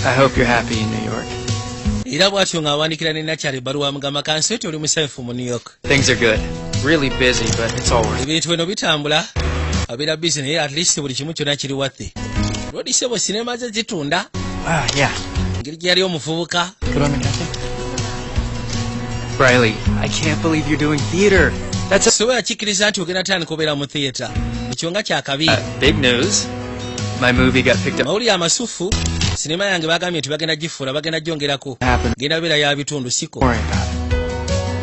I hope you're happy in New York. era bw'atyo ng'awandiikira ne nakyala ebbaluwa mugamba kansi oti oli musanyufu mu new york Things are good. Really busy, but it's all worth it. ebintu bino bitambula abeera bizi naye at least buli kimu kyonna kiri wathe lwodisebo sinema ze zitunda Ah, yeah. engeri gye yali omuvubuka Riley, I can't believe you're doing theater. That's a sobola kikkiriza nti ogenda tandika obeera mu theatre ekyo nga kyakabi uh, big news. My movie got picked up. mawulire amasufu sinema yange bagambye nti bagenda gifuula bagenda gyongerako genda beera ya bitundu siko Don't worry about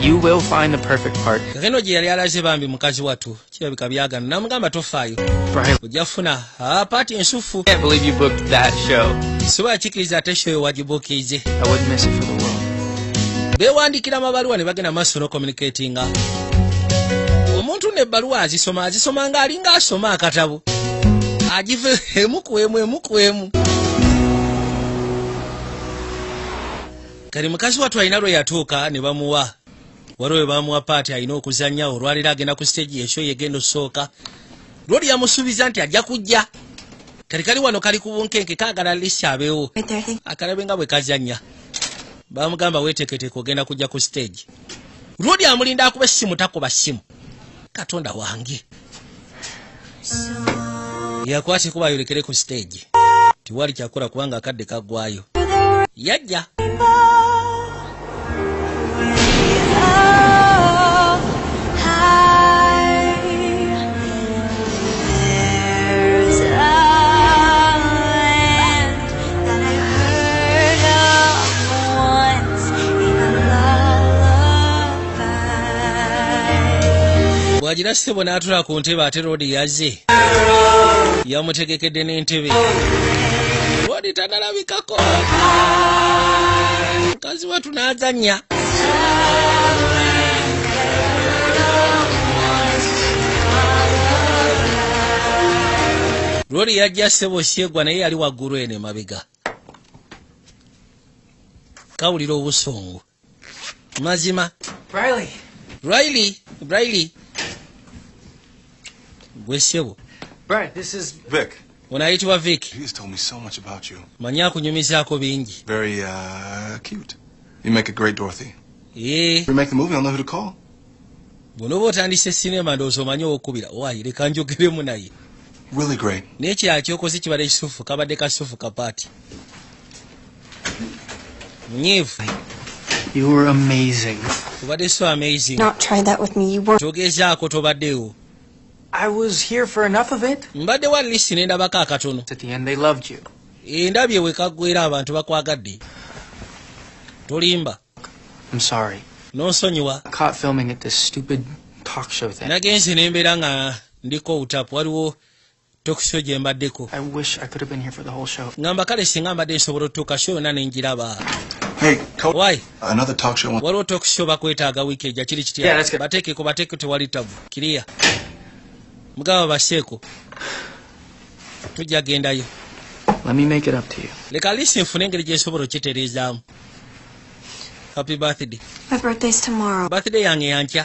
it. You will find the perfect part. kakeno gye yali alaze bambi mukazi wattu kirabika byagano namugamba tofaayo ojja kufuna paati ensufu can't believe you booked that show. sobola kikkiriza ate shoyo wagibuukiize I wouldn't miss it for the world. Beewandiikira amabaluwa ne bagenda maaso n'ocommunicatinga omuntu n'ebbaluwa azisoma azisoma ng'alinga asoma akatabo. Agive emu ku emu emu ku emu. Kali mukazi wattu alina lwe yatuuka ne bamuwa. Waliwo we bamuwa paati alina okuzannyawo olwaliro agenda ku siteegi ekyo yegenda osooka. Lwoli yamusuubiza nti ajja kujja. Kali kali wano kali ku bunkenke kaagala lisi abeewo. Akalabe nga bwe kazannya bamugamba weeteeketeeka ogenda kujja ku stage. Lwodi amulinda akuba essimu takuba ssimu. Katonda wange. Yakwate kuba ayolekere ku stage. Tiwali kyakola kubanga akadde kaggwayo yajja bwagira ssebo n'atula ku ntebe ate roodi yazze. Yamutegekedde n'entebe. Roodi tanalabikako. Mukazi watu n'azannya. Roodi yajja ssebo syegwa naye yali waggulu eno emabega kawulira obusungu mazima. Riley, riley riley gwe ssebo Right, this is. Vic, ono ayitibwa vic he has told me so much about you. manyi akunyumizaako bingi Very, uh, cute. You make a great Dorothy. ee If we make the movie, I'll know who to call. bw'onooba otandise sinema ndowooza omanyi owokubira waayi leka njogeremu naye Really great. naye kirala kyokoze kibadde kisufu kabadde kasufu kapaati munyiivu You were amazing. obadde so amazing Not try I was here for enough of it. mbaddewo alisi ne ndabako akatono At the end, they loved you. endabye wekaggwera abantu bakwagadde tolimba I'm sorry. n'onsonyiwa I caught filming at this stupid talk show thing. nagenze nembeera nga ndiko utapu waliwo tokisho gye mbaddeko I wish I could have been here for the whole show. ngamba kale singa mbadde nsobola otuuka sho yonna nenjiraba Hey, Cody. wayi Another talk show. waliwo tokisho bakwetaaga wiiki ejja kiri Yeah, kitya that's good. bateekeko bateeke tewali tabu kiriya mugaba baseeko tujja gendayo Let me make it up to you. leka lisi nfune engeri gyensobola okitereezaamu happy birthday My birthday's tomorrow. birthday yange yankya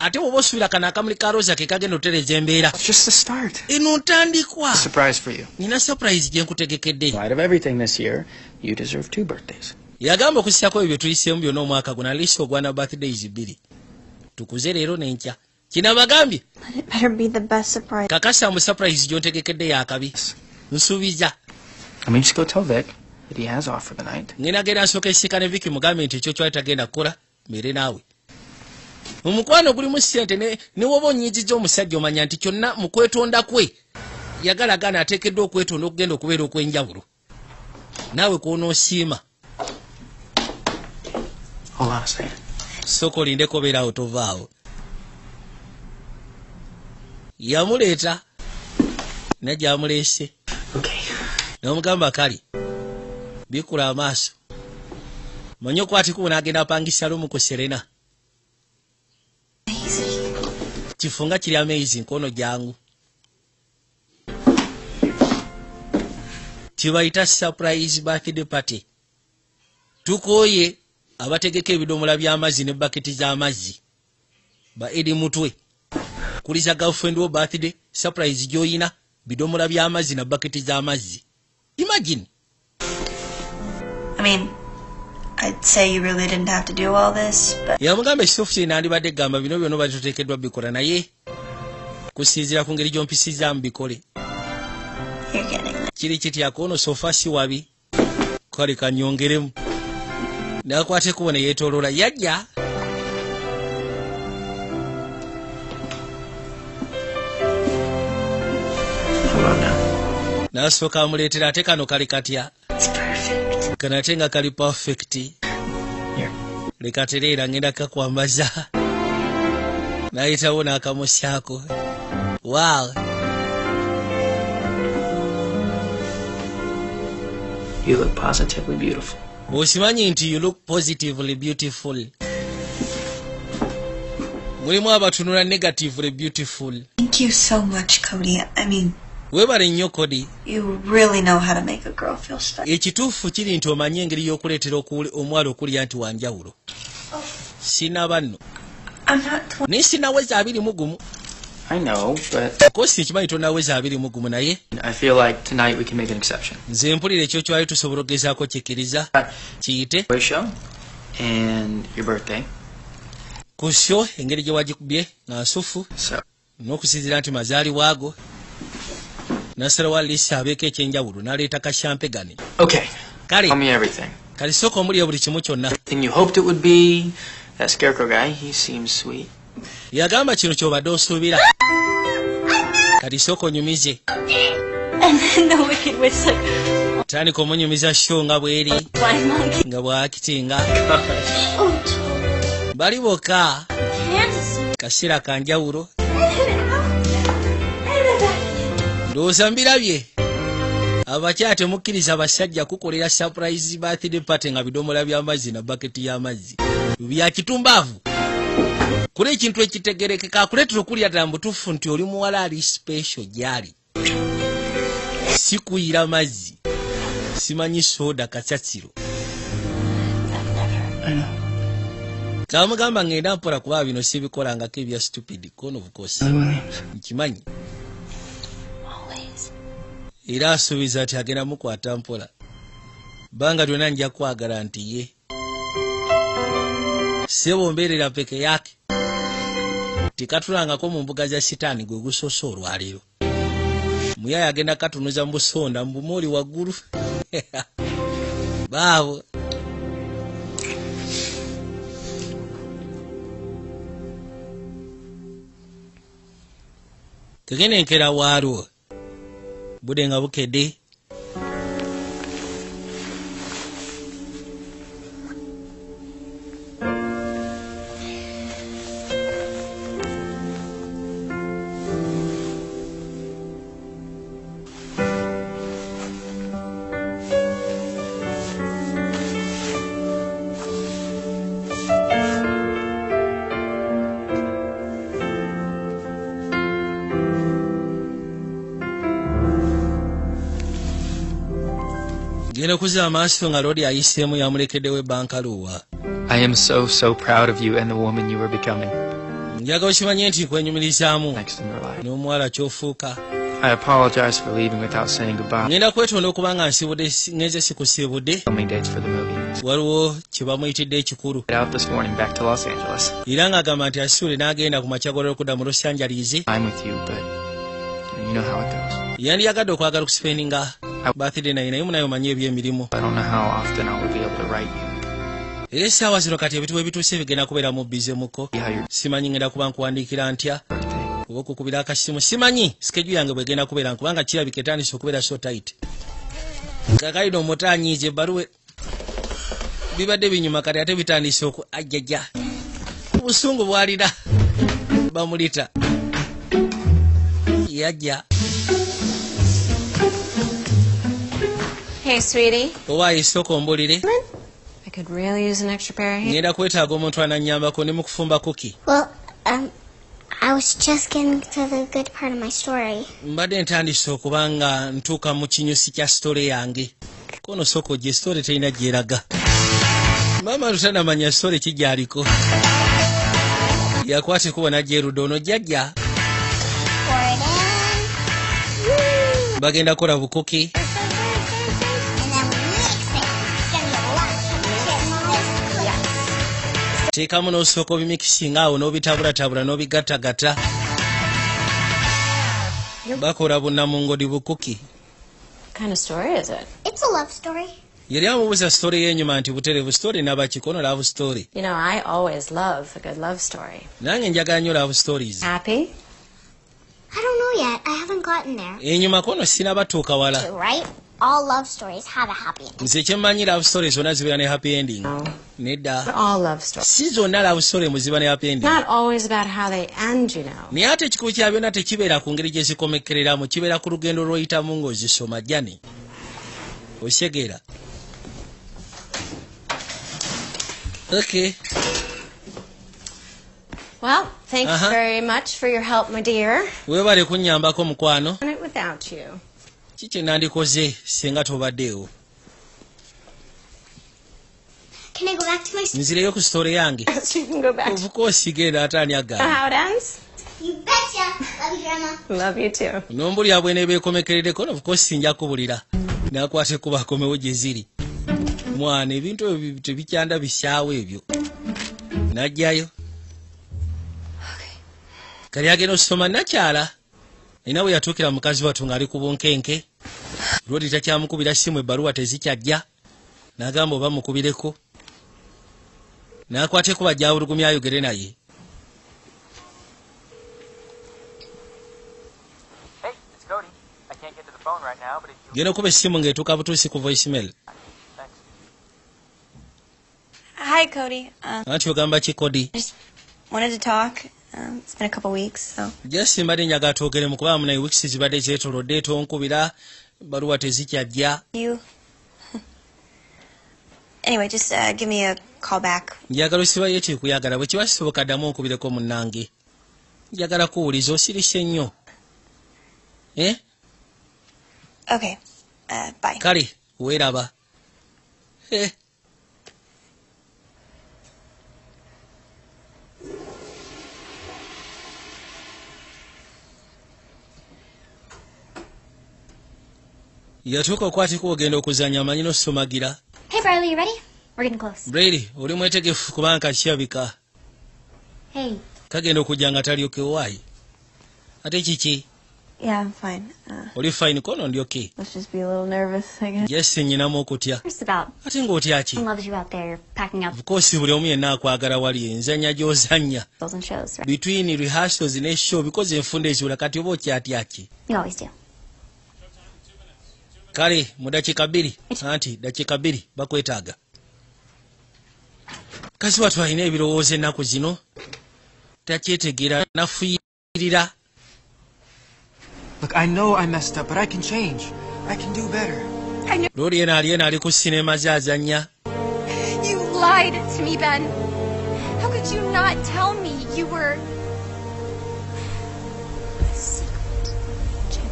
ate bwoba osuubira kano akamuli ka rosa ke kagenda otereeza embeera It's just the start. eno ntandikwa Surprise for you. nina surprise gye nkutegekedde In light of everything this year, you deserve two birthdays. yagamba okusisako ebyo bye tuyiseemu byonna omwaka guno alisi ogwana birthdays bbiri tukuze leero nenkya kinabagambye but it better be the best surprise. kakasa mu surprise gyontegekedde yakabi nsuubiza Let me just go tell Vic that he has off for the night. ngenda genda nsooka esika ne viki mugambe nti ekyo kyali tagenda kukola mbeere naawe. Omukwano gulimu ssente ne ne woba onyiiziza omusajja omanya nti kyonna mu kwetonda kwe yagala gaana ateekeddwa okwetonda okugenda okubeera okw'enjawulo. Naawe kwonoosiima sooka olindeko obeeraawo tovaawo yamuleeta najjamuleese Okay. n'omugamba kali bikula amaaso. Manyi okwatiko naagenda apangisa lumu ku serena. Kifo nga kiri amazing kono jangu kibayita surprise birthday party. Tukooye abategeka ebidomola by'amazzi ne baketi z'amazzi. Ba edi mutwe kuliza girlfriend wo birthday surprise gy'oyina bidomola by'amazzi na baketi z'amazzi imagine. I mean, I'd say you really didn't have to do all this, but yamugamba ekituufu kye nandibadde egamba bino byonna bali tuteekeddwa bikola naye. Kusinziira ku ngeri gyompisizaamu bikole. Kiri kityako ono sofa si wabi. Kale kanyongeremu nakwate kubo ne yeetooloola yajja n'asooka amuleetera ate kano kali katya? Kano ate nga kali perfect. Leka tereera ngenda kakwambaza. N'ayitawo n'akamusyako. Wow. You look positively beautiful. okimanyi nti you look positively beautiful. Mulimu abatunula negatively beautiful. Thank you so much, Cody. I mean, weebale nnyo kodi. You really know how to make a girl feel special. ekituufu kiri nti omanyi engeri y'okuleetera okuli- omuwala okulya nti wanjawulo. Sinaba nno I'm not tw- naye sinaweza abiri mu gumu. I know, but kosi nkimanyi tonaweza abiri mu gumu naye? I feel like tonight we can make an exception. nze mpulira ekyo kyali tusobola okugezaako kikkiriza kiyite? Boy show and your birthday. ku syo engeri gye wagikubye nga nsufu. So. N'okusinziira nti mazaali waago nasalawo alisi abeeko ekyenjawulo n'aleeta kashampegani okay, kale tell me everything. kalisooka omulya buli kimu kyonna Thing you hoped it would be. That scarecrow guy, he seems sweet. yagamba kino kyobadde osuubira kati sooka onyumize And then the wicked witch like, tandika omunyumiza sho nga bw'eri flying monkey. nga bw'akitinga Oh, bali bokka Kansas. kaseera ka ndowooza mbirabye abakyala temukkiriza basajja kukolera surprise birthday party nga bidomola by'amazzi na baketi y'amazzi bya kitumbaavu kula ekintu ekitegerekeka akuleetera okulya ddala mubutuufu nti oli muwala ali special gy'ali. Si kuyira mazzi. Simanyi soda kacatsiro kamugamba ngenda mpola kuba bino sibikolangako ebya stupid kono bukosi nkimanyi? Always. Era asuubiza nti agenda mukwata mpola. Banga lyonna nja kwagala nti ye. Sebombeerera peke yake. Tikatulangako mu mbuga za sitaani gwe gusoose olwaleero. Muyaya agenda katunuza mu busonda mu bumooli waggulu. Baabo kegenenkera waalwo budde nga bukedde genda okuza amaaso nga loodi ayiseemu yamulekeddewo ebbankaluwa I am so, so proud of you and the woman you are becoming njaga okimanye nti nkwenyumirizaamu n'omuwala ky'ofuuka I apologize for leaving without saying goodbye. ngenda kwetonda okuba nga nsibudde si- ngenze sikusiibudde Filming dates for the movie. waliwo kye bamuyitidde ekikulu out this morning back to Los Angeles. era ng'agamba nti asitule n'agenda ku makyagolero okudda mu los angeles I'm with you, but you know how it goes. yandiyagadde okwagala okusipendinga bathide naye naye munaye omanyi ebyemirimu era essaawa zino kati ebitubu ebituuse bigenda kubeera mu bize muko. See how your simanyi ngenda kuba nkuwandiikira ntya? Oba okukubira akasimu simanyi! Sikeju yange bwegenda kubeera kubanga kirabika etandise okubeera so tight. Kakalina omutanyiiza ebbaluwe bibadde binyuma kati ate bitandise oku ajjaja obusungu bwalira. Bamulita. Yajja Hey, sweetie. oba ayise ombulire I could really use an extra pair of hands. ngenda kwetaaga omuntu ananyambako ne mu kufumba kuki Well, um, I was just getting to the good part of my story. mbadde ntandise okuba nga ntuuka mu kinyusi kya sitole yange. Kono soko gye sitole terina gyeraga. Maama lutanamanya sitole kijyaliko yakwata ekubona gyerudde ono jjajja. Bagenda kukola bukuki teekamu n'osooka obimikisinga awo n'obitabulatabula n'obigattagatta bakola bunnamungodi bukuki What kind of story is it? It's a love story. yali amubuuza sitole y'enyuma nti buterevu sitole nabakikono laavu sitole You know, I always love a good love story. nange njagala nnyo laavu stories Happy? I don't know yet. I haven't gotten there. enyuma kono sinabatuuka wala Right? All love stories have a happy ending. nze kyemmanyi love story zonna zibeera ne happy ending No. nedda all love stories. si zonna love story muziba ne happy ending Not always about how they end, you know. naye ate ekikulu kya byonna tekibeera ku ngeri gye zikomekereramu kibeera ku lugendo lw'oyitamu ng'ozisoma jani osegeera okay Well, thanks Uh-huh. very much for your help, my dear. weebale kunnyambako mukwano Done it without you. Ki kye nandikoze singa tobaddeewo Can I go back to my story? nzireyo ku sitole yange so you can go back to obukosi genda ate ani know agamba how it ends. You betcha. Love you, Grandma. Love you too. nombulya bwe neeba ekomekereddeko nobukosi nja kubulira nakwata ekuba akomewo gye ziri mwana ebintu ebyo bi- tebikyanda bisyawo ebyo najjayo kali agenda osoma nakyala nina bwe yatuukira mukazi wattu ng'ali ku bunkenke lwodi takyamukubira simu ebbaluwa tezikyajja n'agamba oba mukubireko n'akwata ekuba gyabulugumya ayogere naye Hey, it's Cody. I can't get to the phone right now, but if you genda okuba essimu ng'etuuka butuusi ku voicemail thanks. Hi, Cody. Uh, anti ogamba kikodi wanted to talk. Um, it's been a couple weeks, so. jasi mbadde njagala twogeremu kuba munaye wiikisi zibadde zeetolodde tonkubira baluwa tezikyajja You. anyway, just uh, give me a call back. njagala osibayo ekyekuyagala bwe kiba kisoboka ddamu onkubireko munnange njagala kuwuliza osirise nnyo eh? Okay. Uh, bye. kale weeraba Eh. Yatuuka okwatika ogenda okuzanya amanyi nosomagira. Hey, Bradley, you ready? We're getting close. brady oli mwetegefu kubanga kirabika Hey, kagenda okujja nga talyokewaayi ate kiki? Yeah, I'm fine. Uh, oli fine kono ndyoke? let's just be a little nervous, I guess. jesi nyinamu okutya ate ng'otya ki? Loves you out there packing up. Bukoosi buli omu yenna akwagala wali enzanya gy'ozannya. Those and shows, right? between rehearsals ne show bikoze enfunda ekiwula kati oba okyatya ki? You always do. Kale mu dakiika bbiri anti dakiika bbiri bakwetaaga kazi watu alina ebirowoozo ennaku zino takyetegeera nafuyirira Look, I know I messed up, but I can change. I can do better. looli yena ali ena ali ku sinema ze azannya You lied to me, Ben. How could you not tell me you were.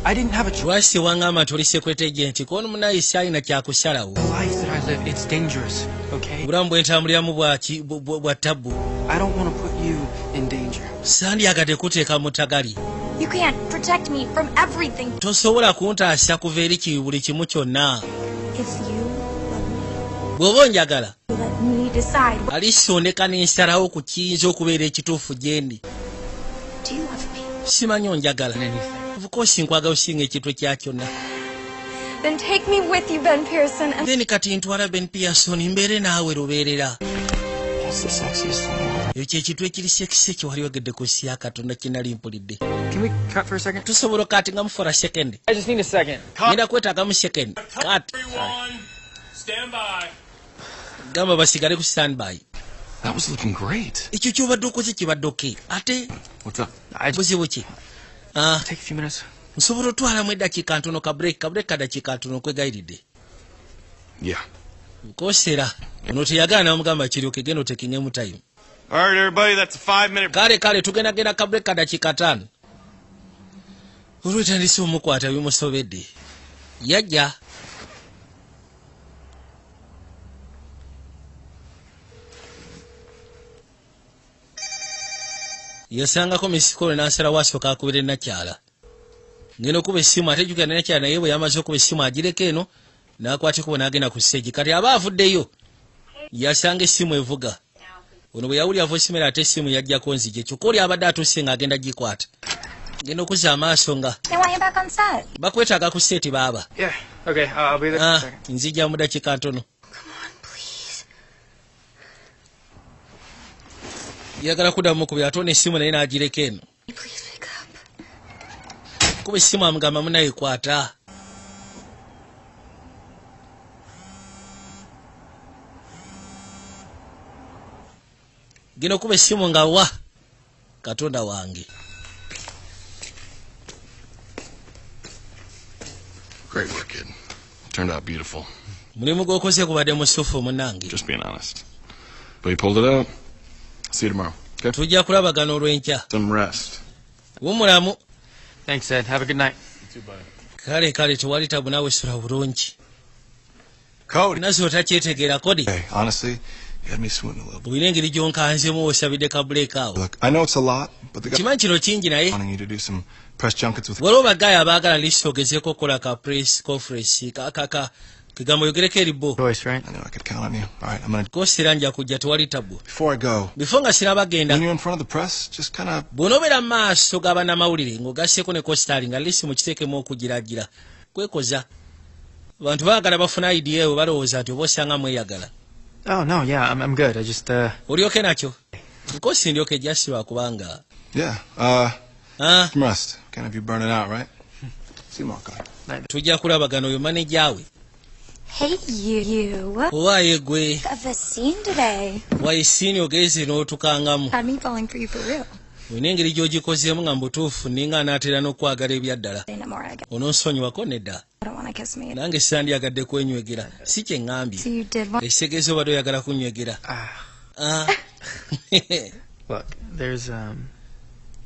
Lwaki tewaŋŋamba nti oli sekwetegenti kono munayisi alina kyakusalawo The life that I live, it's dangerous, okay? obulamu bwe ntambuliramu bwa ki- bu- bu- bwa tabbu I don't want to put you in danger. sandyagadde kuteeka mu tagali You can't protect me from everything. tosobola kuntaasa kuva eri buli kimu kyonna If you bw'oba onjagala let me decide. what- alisondeka n'ensalawo ku kiyinza okubeera ekituufu gye ndi Simanyi onjagala. Ofcourse nkwagala osinga ekintu ekya kyonna. Then take me with you, Ben Pearson, and then kati ntwala ben pearson mbeere naawe lubeerera. Ekyo ekintu ekiri sekisi ekiwali wegedde ku nsi ya katonda mpulidde. For a second? tusobola okatingamu for a second. Ngenda kwetaagamu second. Kat Stand by. gamba basigale ku standby That was looking great. ekyo kyobadde okoze kibadde oke ate What's up? I just buzibu ki Ah, take a few minutes. nsobola otwalamu eddakiika ntono ka break ka break ka dakiika ntono nkwegayiridde Yeah. koseera ono teyagala namugamba kiryoke genda otekingemu time All right, everybody, that's a five minute. kale kale tugenda genda ka break ka dakiika taano olwetandise omukwata bimusobedde yajja yasangako misikolo n'asalawo asooka akubira enakyala ngenda okuba essimu ate jjukira nenakyala naye bwe yamaze okuba essimu agireko eno n'akwateko n'agenda ku sseegi kati aba avuddeyo yasanga essimu evuga. Ono bwe yawulira voisimera ate essimu yajjako nzije kyokka oli abadde atuuse ng'agenda gikwata ngenda okuzza amaaso nga They want you back on set. bakwetaaga ku seeti baaba. Yeah. Okay, I'll be there in a Ah, nzija mu dakiika ntono Come on, please. Yagala kuddamu mukubira ate ono essimu naye n'agireko eno kuba essimu amugamba munayekwata genda okuba essimu nga wa katonda wange Great work, kid. Turned out beautiful. mulimu gw'okoze gubadde musufu munange Just being honest. But you pulled it out. See you tomorrow. Okay? tujja kulabagana olw'enkya Some rest. bumulamu Thanks, Ed. Have a good night. kale kale tewali tabu naawe sula bulungi Cody. naze otakyetegeera kodi Hey, honestly, you had me swooning a little bit. olina engeri gyonkanzemu osabidde ka buleeka awo Look, I know it's a lot, but the guy kimanyi kino kingi naye wanting you to do some press junkets with waliwo bagaayi abaagala liisi ogezeeko okukola ka press conference ka- ka- ka- kigambo yogereko eribo gonna. koseera nja kujja tewali tabu bifo nga of kind of bw'onobeera mu maaso g'abannamawulire ng'ogasseeko ne kositaali nga liisi mu kiteekemu okugiragira kwekoza abantu baagala bafuna idiya ewe balowooza nti oba osanga mweyagala Oh no, yeah, I'm I'm good. I just uh olyoke nakyo nkosi ndyoke jasi lwakubanga yeah. Uh, ah, rest. Can't have you burning out, right? See you Cody. tujja kulabagana oyo manejaawe Hey, you. You. owaaye gwe Of a scene today. waisiini ogenze n'otukangamu Had me falling for you for real. olina engeri gy'ogikozeemu nga mbutuufu ninga anaatera n'okwagala ebyaddala ononsonyiwako nedda I don't want to kiss me. nange sandyagadde kwenywegera si kye ŋŋambye you did want. ekitegeeza obadde oyagala kunywegera ah Ah. look, there's um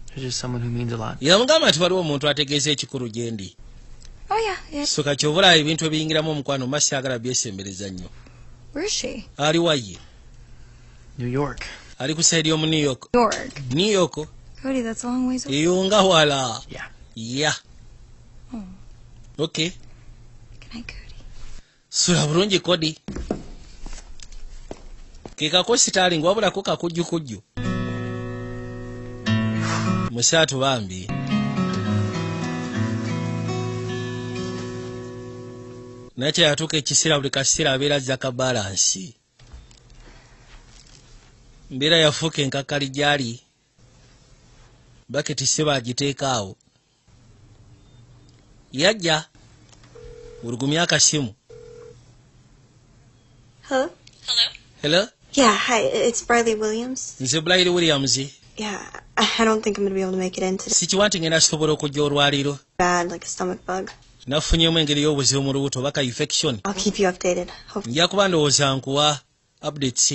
there's just someone who means a lot. yamugamba nti waliwo omuntu ategeeza ekikulu gye ndi. So kati obulaba ebintu ebiyingiramu omukwano masi agala byesembereza nnyo. Where is she? ali waye New York. ali ku saidi y'omu new york. New york. Cody, that's a long ways away. eyo nga wala? Yeah. ya Hmm. okay. Can sula bulungi kodi ke kakositaali nga wabulako kakujjukujju musaatu bambi nakyo yatuuka ekiseera buli kaseera abeera zaka balansi mbeera yafuuka enkakkali gyali baketi se bagiteeka awo yajja olugumya akasimu Hello? hello Yeah, hi. It's Briley Williams. nze bulairi williams Yeah, I don't think I'm gonna be able to make it in today. sikiwa nti ngenda sobola okujja olwaliro Bad, like a stomach bug. Nafunyemu engeri y'obuzibu mu lubuto baka infection I'll keep you updated. Hope. nja kuba ndowooza nkuwa updates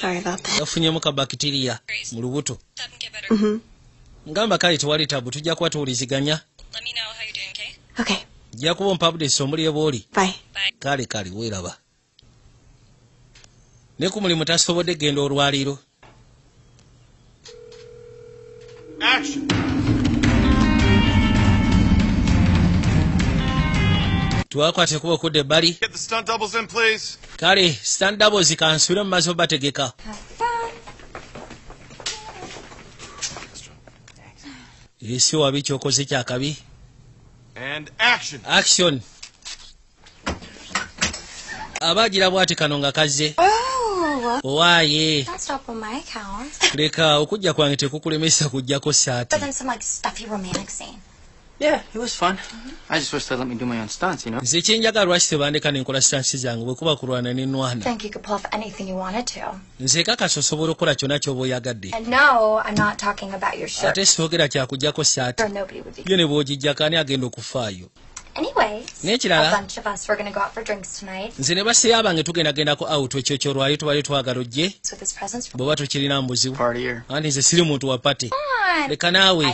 Sorry about that. yafunyemu ka bakitiriya mu lubuto Mm-hmm. ngamba kale tewali tabu tujja kuba tuwuliziganya Okay. nja kuba ompa updates omuli bwoli Bye. kale kale weeraba ne ku mulimu tasobodde genda olwaliro twakwate kuba okudda ebbali. The stunt doubles kale standables kansubire mu maaso bategeka esi wabi kyokoze kyakabi And action. action. Abaagira bwati kano nga kazze. Oh, owaaye. that's not on my account. leka okujja kwange tekukulemesa kujjako saati Yeah, it was fun. I just wish they'd let me do my own stunts, you know? nze kyenjaga lwaki tebandeka nenkola sitansi zange bwe kuba kulwana nenwana Think you could pull off anything you wanted to. nze kakasa osobola okukola kyonna ky'oba oyagadde And no, I'm not talking about your shirt. ate siogera kyakujjako saati Or nobody would be. ye ne bw'ogijjako ani agenda okufaayo N'ekirala? a bunch of us were gonna go out for drinks tonight. nze ne baseeyo abange tugendagendako out ekyo kyolwali tubali twagala ojje with his presents from bw'oba tukirina mu buzibu Partier. anti nze siri muntu wa pati on. leka naawe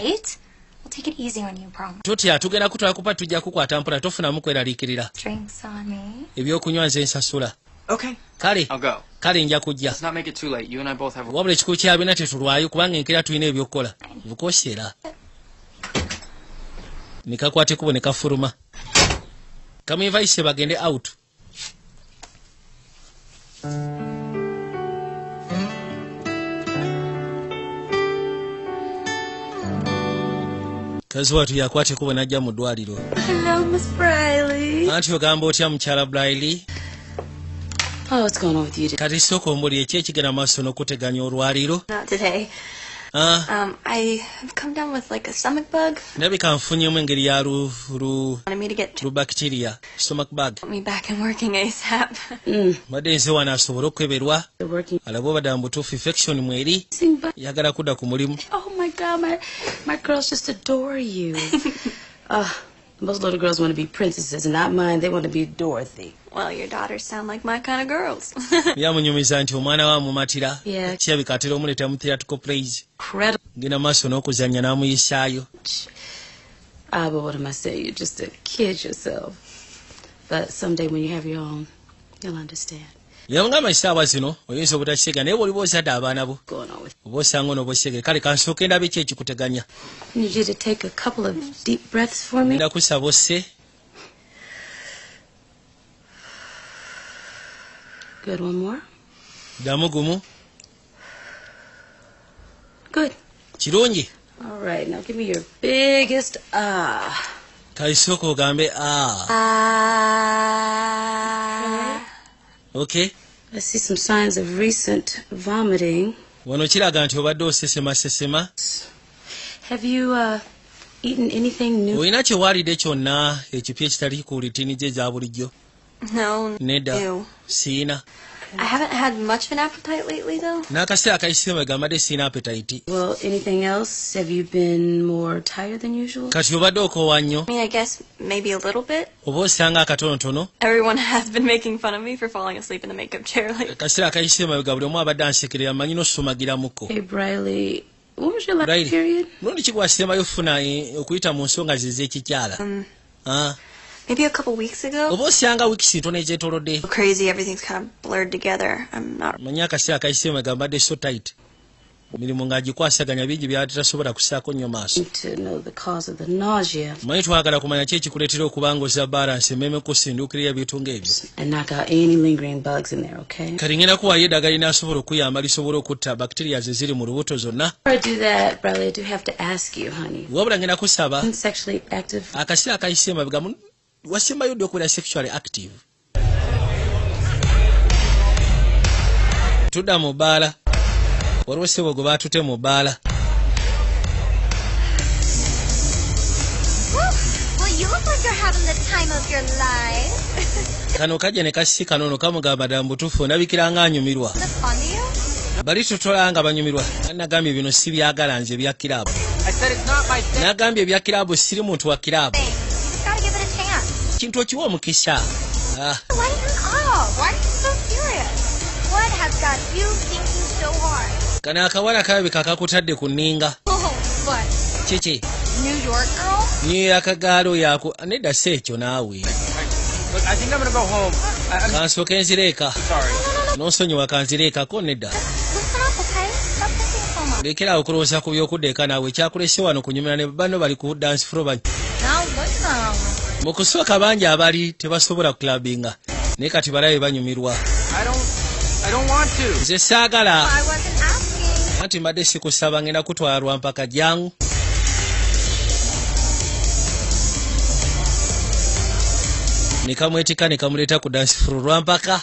tutya tugenda kutwala kupa tujja kukwata mpola tofunamu kweraliikirira Drinks on me. ebyokunywa nze nsasula Okay. kale I'll go. kale nja kujja Let's not make it too late. You and I both have a wabula ekikulu kyabina tetulwayo kubanga enkera tulina ebyokukola bukoseera nekakwata ekubo ne kafuluma kamwinvaise bagende out kazi watu yakwata ekubo najja mu ddwaliro Hello, Miss Briley. anti ogamba otya mukyala bulairi Oh, kati sooka ombuli eki ekigenda maaso n'okuteganya olwaliro Not. Um, I have come down with like a stomach bug. ndabika nfunyemu engeri ya lu, lu, Wanted me to get lu bacteria stomach bug me back and working ASAP. badde nze wano asobole okweberwa You're working. alabe obadda mu butuufu infection mweri Sing, but yagala kudda ku mulimu oh my God, my my girls just adore you. uh, most little girls want to be princesses, and not mine. They want to be Dorothy. Well, your daughters sound like my kind of girls. byamunyumiza nti omwana we amumatira Yeah. kirabika atera omuleeta mu theatrical plays Incredible. genda maaso n'okuzannya n'amuyisaayo Ah, but what am I saying? You're just a kid yourself. But someday when you have your own, you'll understand. Yamugamba esaawa zino oyinza obutakisega naye bwoliba ozadde abaana bo oba osanga onoobosege kale kansooka endaba eki ekikuteganya I need you to take a couple of deep breaths for me. ngenda kusaba osse Good, one more. ddamu gumu Good. kirungi All right, now give me your biggest ah. kalisooka ogambe a Ah. Okay I see some signs of recent vomiting. wano kiraga nti obadde osesemasesema Have you uh, eaten anything new? olina kyewaalidde kyonna ekipya ekitali ku litini gye eza bulijjo no. nedda Ew. siina I haven't had much of an appetite lately, though. n'akaseera akayisemu egambadde siina appetite Well, anything else? Have you been more tired than usual? kati obadde okoowa nnyo I mean, I guess maybe a little bit. oba osanga akatonotono Everyone has been making fun of me for falling asleep in the makeup chair. Like, akaseera akayisemu emabega buli omu abadde ansekerera manyi n'osumagiramuko Hey, Briley, when was your last Briley. period? mulundi kigwasembayo ofuna eh, okuyita mu nsonga ze ez'ekikyala um, Ah, maybe a couple weeks ago. oba osanga wiikisi ntono ezeetolodde Crazy, everything's kind of blurred together. I'm not. manyi akaseera akayisemu egambadde so tight emirimu ng'agikwasaganya bingi byabadde tasobola kusaako nnyo maaso To know the cause of the nausea manyi twagala kumanya ki ekikuleetera okuba ng'oza balansi emmeeme kusinduukirira ebintu ng'ebyo and knock out any lingering bugs in there, okay? kati ngenda kuwayo eddagala linaasobola okuyamba lisobola okutta bakitiriya ze ziri mu lubuto zonna Before I do that, Bradley, I do have to ask you, honey. wabula ngenda kusaba I'm sexually active. akaseera akayise emabega mu- wasembayo ddi okubeera sexually active. Tudda mu bbaala waliwo ssebo gwe baatute mu bbaala. Well, you look like you're having the time of your life. kano kajja ne kasisi kanono kamugamba ddala mu butuufu ndabikira nga anyumirwa. Bali tutola nga banyumirwa. Nagambye bino si byagala nze ebya kiraabu. I said it's not my thing. nagambye ebya kiraabu siri muntu wa kiraabu chance. kintu okiwa omukisa Lighten up. Why are you so serious? What has got you thinking so hard? kano akawala kalabika kakutadde ku nninga Oh, what? kiki New York girl? niyo yakagaalo yako nedda si ekyo naawe Look, I think I'm gonna go home. I- I'm kansooka enzira sorry. n'onsonyiwa kanzira ekako nedda much. lekeraawo okulowooza ku byokudda eka naawe ekyakulese wano kunyumira ne bano bali ku dance Now listen. Mu kusooka bangi abali tebasobola kulabinga naye kati balabe banyumirwa I don't. I don't want to. nze saagala I wasn't asking. anti mbadde sikusaba ngenda kutwala lwampaka jangu nekamwetika nekamuleeta ku dance floor lwampaka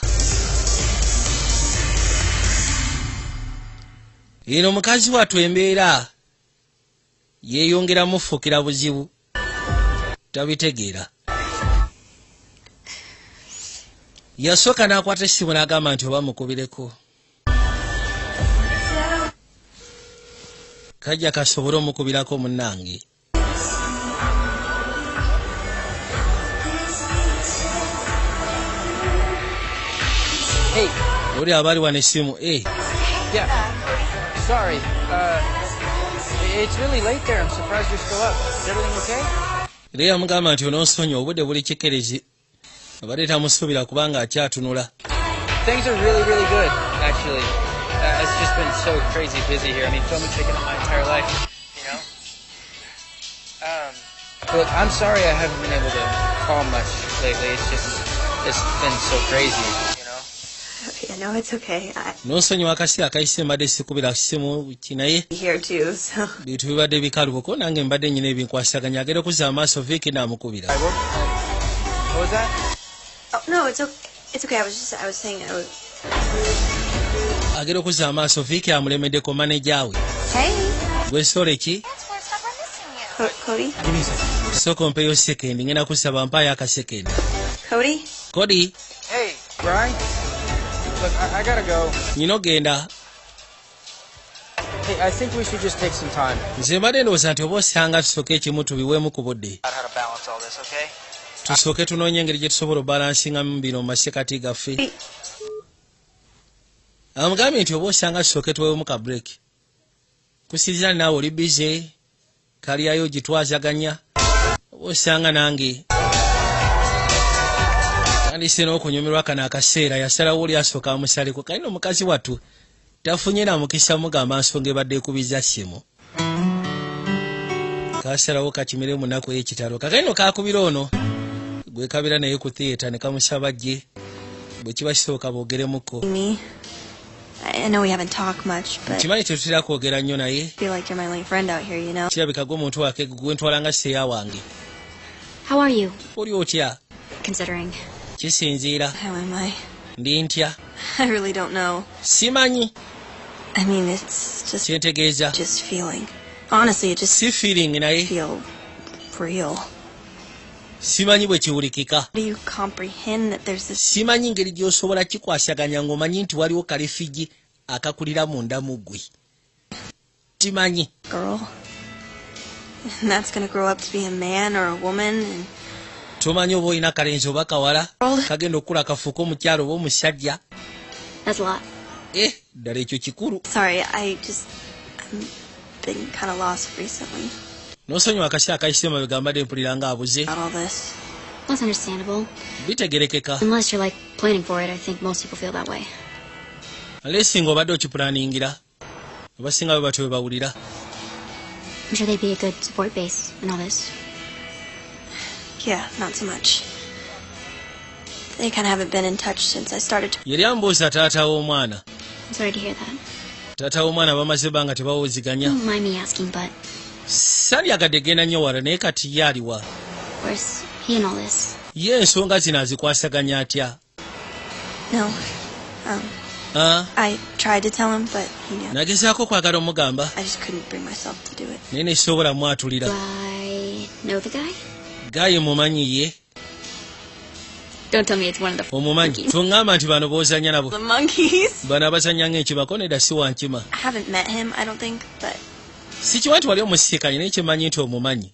eno mukazi wattu embeera yeeyongera mufuukira buzibu tabitegeera yasooka n'akwata essimu n'agamba nti oba mukubireko kajja kasobole omukubirako munnange oli abaali wano essimu e. Sorry. Uh, it's really late there. I'm surprised you're still up. Is everything okay? Era yamugamba nti ononsonyi obudde buli kikerezi abadde tamusuubira kubanga akyatunula Things are really, really good, actually. Uh, it's just been so crazy busy here. I mean, filming taken up my entire life, you know? Um, look, I'm sorry I haven't been able to call much lately. It's just, it's been so crazy, nonsonyiwa akaseera akayise mbadde sikubira simu ki naye here too, so. bintu bibadde bikalubuko nange mbadde nyina ebinkwasaganya agere okuza amaaso viiki naamukubira oh, no, it's okay. It's okay. I was just I was saying I was agera okuza amaaso viiki amulemeddeko maneja we. Gwesole ki? Sooka ompeyo sekendi ngenda kusaba mpaayo akasekendi Cody. kodi Hey, Brian. Look, I, I gotta go. nyina ogenda Hey, I think we should just take some time. nze mbadde ndowooza nti oba osanga tusooke ekimu tubiweemu ku budde Out how to balance all this, okay? tusooke tunoonye engeri gye tusobola obalansingamu bino mu masekati gaffe amugambye nti oba osanga tusooke tuweemu ka break kusiriza naawe oli bize kalyayo gitwazaganya oba osanga nange tandise n'okunyumirwa kano akaseera yasalawo oli asooka amusaleko kalina omukazi wattu tafunye na mukisa mugamba nsonga ebadde ekubiza simu kasalawo kakimire mu nnaku ey'ekitalo. Kakalino kakubira ono. Gwekabira naye ku theatre ne kamusaba gye bwe kiba kisooka boogeremuko Me. I I know we haven't talked much, but I kimanyi tetutera kwogera nnyo naye? Kirabika gwe omuntu wake gwe ntwala nga seeya wange. Oli otya? Considering. Kisinziira. Ndi ntya? Simanyi? Kyentegeeza si feeling naye. simanyi bwe kiwulikika. Simanyi ngeri gy'osobola kikwasaganya ng'omanyi nti waliwo kalefigi akakulira munda mu ggwe. Simanyi. Girl, and that's gonna grow up to be a man or a woman? And tomanyi oba olina kalenzi oba kawala? Kagenda okukula kafuuka omukyalo oba omusajja? Eh ddala ekyo kikulu. N'osonyiwa akaseera akayise mabega mbadde mpulira. That's understandable. bitegerekeka. Lesinga obadde okipulaningira abasinga bwe batyo bwe bawulira. I'm sure they'd be a good support base and all this. Yali ambuuza taata w'omwana. I'm sorry to hear that. taata w'omwana bamaze ebbanga tebawuziganya Don't mind me asking, but sandyagadde genda nnyo wala naye kati ye aliwa where's he in all this? ye ensonga zino azikwasaganya atya? No. Um, I to nagezaako kwagala omugamba? I to naye nesobola mwatulira Do I know the guy? gaye mumanyi ye omumanyi. toŋŋamba nti bano b'ozanya nabo. The monkeys? bano abazanya ng'ekibako nedda si wankima I haven't met him, I don't think, but sikiwa nti wali omusisikanye naye kyemanyi nti omumanyi?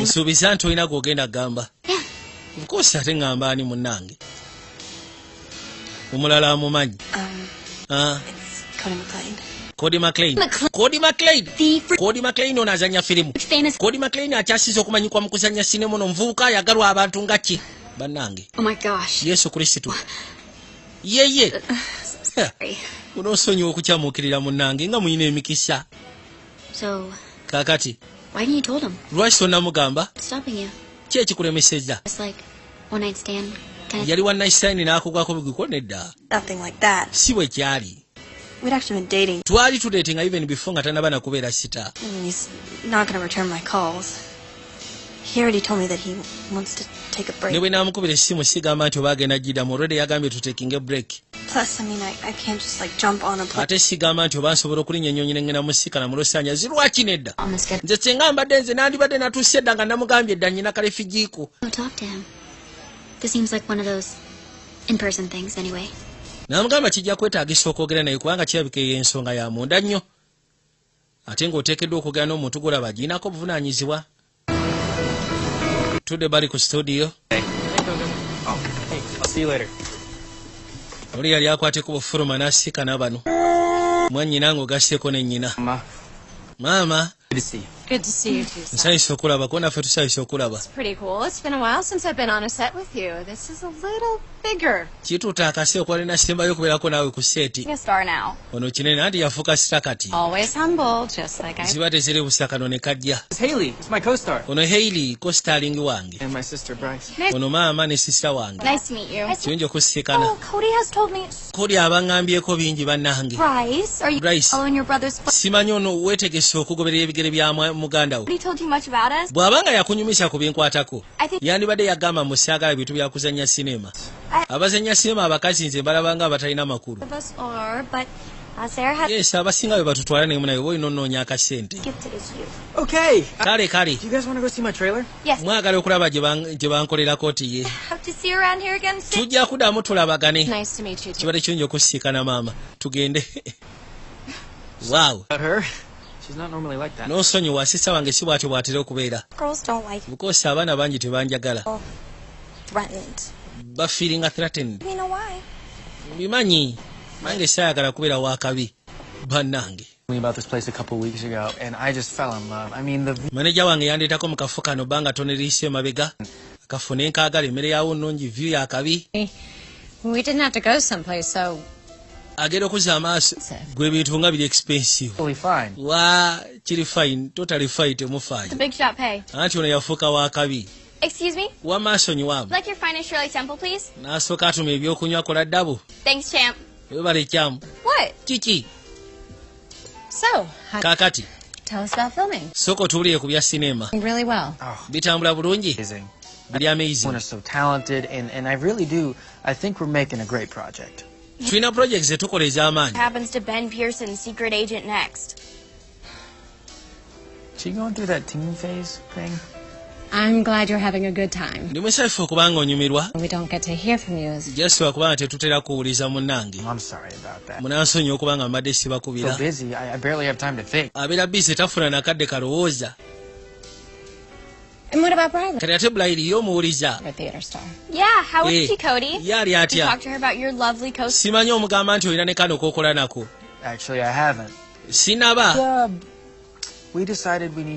nsuubiza nti olina gw'ogenda kugamba ofcourse ate ŋŋamba ani munnange? Omulala amumanyi? Um, Ah, Cody McLean. Cody McLean. McLean. Cody McLean. Ono azanya firimu famous. Cody McLean akyasize okumanyikwa mu kuzanya sinema ono omuvubuka ayagalwa abantu nga ki bannange Oh my gosh. yesu kristo yeye Sorry. unoosonyiwa okukyamuukirira munnange nga muyina emikisa So, kaakati why didn't you told him? lwaki tonnamugamba Stopping you. ki ekikulemeseza It's like one night stand kind of. yali wannaisaini n'akugwako bigwiko nedda Nothing like that. si bwe kyali We'd actually been dating. twali tuleetinga even before nga tanaba nakubeera sita he's not going to return my calls. He already told me that he wants to take a ne break. bwe naamukubira essimu sigamba nti oba agenda giddamu olwedde yagambye tutekinge break Plus, I mean, I, I can't just like jump on a plane. ate sigamba nti oba nsobola ne ngenda musikana mu losanya zirwaki nedda nze singa mbadde nze nandibadde natuuse edda nga namugambye edda nyina kalefigiiko Go talk to him. This seems like one of those in-person things, anyway. Namugamba kijja kwetaagisa okwogera naye kubanga kirabika eyo ensonga ya munda nnyo. Ate ng'oteekeddwa okwogera n'omuntu golaba agiinako obuvunaanyizibwa. Tudde bali ku studio. Oli yali akwateko bufuluma n'asiikana bano mwannyina ng'ogasseeko ne nnyina. Mama, maama good to see you. Good to too. Seth. nsanyusa okulaba ko naffe tusanyusa okulaba Pretty cool. It's been a while since I've been on a set with you. This is a little bigger. kituuta akase okuba lina sembayo ku seeti a star now. ono kinene anti yafuuka sita Always humble, just like I. ziba teziri busakano ne kajja It's Haley. It's my co-star. ono haili ko wange And my sister Bryce. ono maama ne sisita wange Nice to meet you. kirungi okusisikana Oh, Cody has told me. kodi abaŋŋambyeko bingi bannange Bryce, are you Bryce. following your brother's foot? simanyi ono weetegese okugoberera ebigere bya mwa- muganda we He told you much about us? bw'abanga yakunyumisa ku binkwatako I think yandibadde yagamba musaagala bintu bya kuzanya sinema I- abazanya sinema abakazi nze mbalabanga abatalina makulu of us are, but uh, yes abasinga be batutwala nemu naye oba olina onoonya akasente gifted as you. Okay. Kale kale do you guys want to go see my trailer? Yes. mwagala okulaba gye ban- gye bankolerako ti ye Hope to see you around here again soon. tujja kuddamu tulabagane Nice to meet you too. kibadde kirungi okusisikana maama tugende waaw About her? She's not normally like that. n'osonyiwa sisa wange si bwatyo bwatera okubeera Girls don't like bukosi abaana bangi tebanjagala threatened. bafiiringa threatened know why? bimanyi nange saayagala kubeera wakabi bannange Me about this place a couple weeks ago, and I just fell in love. I mean, the maneja wange yandeetako mu kafo kano bbanga toneriise emabega akafo ne nkaagala emmere yawo nnungi vyu yakabi We didn't have to go someplace, so agenda okuza amaaso gwe bintu nga biri expensive totally fine. wa kiri fine totally fine temufaayo the big shot pay. anti ono yafuuka wakabi Excuse me? wamaaso nyiwamu Like your finest Shirley Temple, please? n'asooka atuma ebyokunywa kola ddabu Thanks, champ. webale ekyamu What? kiki So, how, kaakati tell us about filming. sooka otuwulire ku bya sinema Really well. Oh, bitambula bulungi amazing. biri amazing Everyone is so talented, and, and I really do. I think we're making a great project. Tulina project zetukola ez'amaanyi happens to Ben Pearson, secret agent next? She going through that teen phase thing? I'm glad you're having a good time. ndi musanyufu okubanga onyumirwa We don't get to hear from you as kubanga tetutera kuwuliza munnange I'm sorry about that. munansonyi okubanga mbadde sibakubira So busy, I, I barely have time to think. abeera bizi tafuna nakadde kalowooza And what about Bryla? kati ate bulayiri ye omuwuliza Our theater star. Yeah, how is Eh, she, Cody? ye ali You atya talked to her about your lovely coach. simanyi omugamba nti olina ne kano kookola nako Actually, I haven't. sinaba Uh,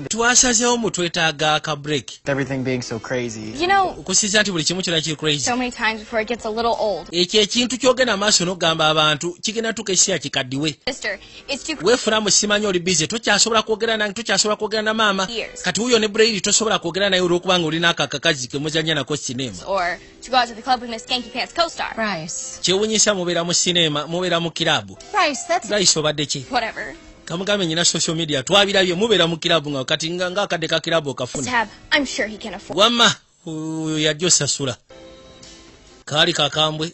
twasazeewo mu twetaaga aka break everything being so crazy. You know, okusiza nti buli kimu kyona kiri crazy so many times before it gets a little old. ekyo ekintu kyogenda maaso n'okugamba abantu kigenda tuka ekiseera kikaddiwe Sister, it's too weefunamu simanyi oli bize tokyasobola kwogera nange tokyasobola kwogera na maama Years. kati wuyo ne brairi tosobola kwogera naye olw'okubanga olina ako akakazi ke muzanya nako sinema or to go out to the club with Miss Skanky Pants co-star. Bryce. kyewunyisa mubeera mu sinema mubeera mu kiraabu Bryce, obadde ki Whatever. Kamugambe nyina social media twabirabye mubeera mu kiraabu nga kati nga ngaakadde ka kiraabu okafuna Tab, I'm sure he can afford. wamma oyo yajja osasula kaali kakambwe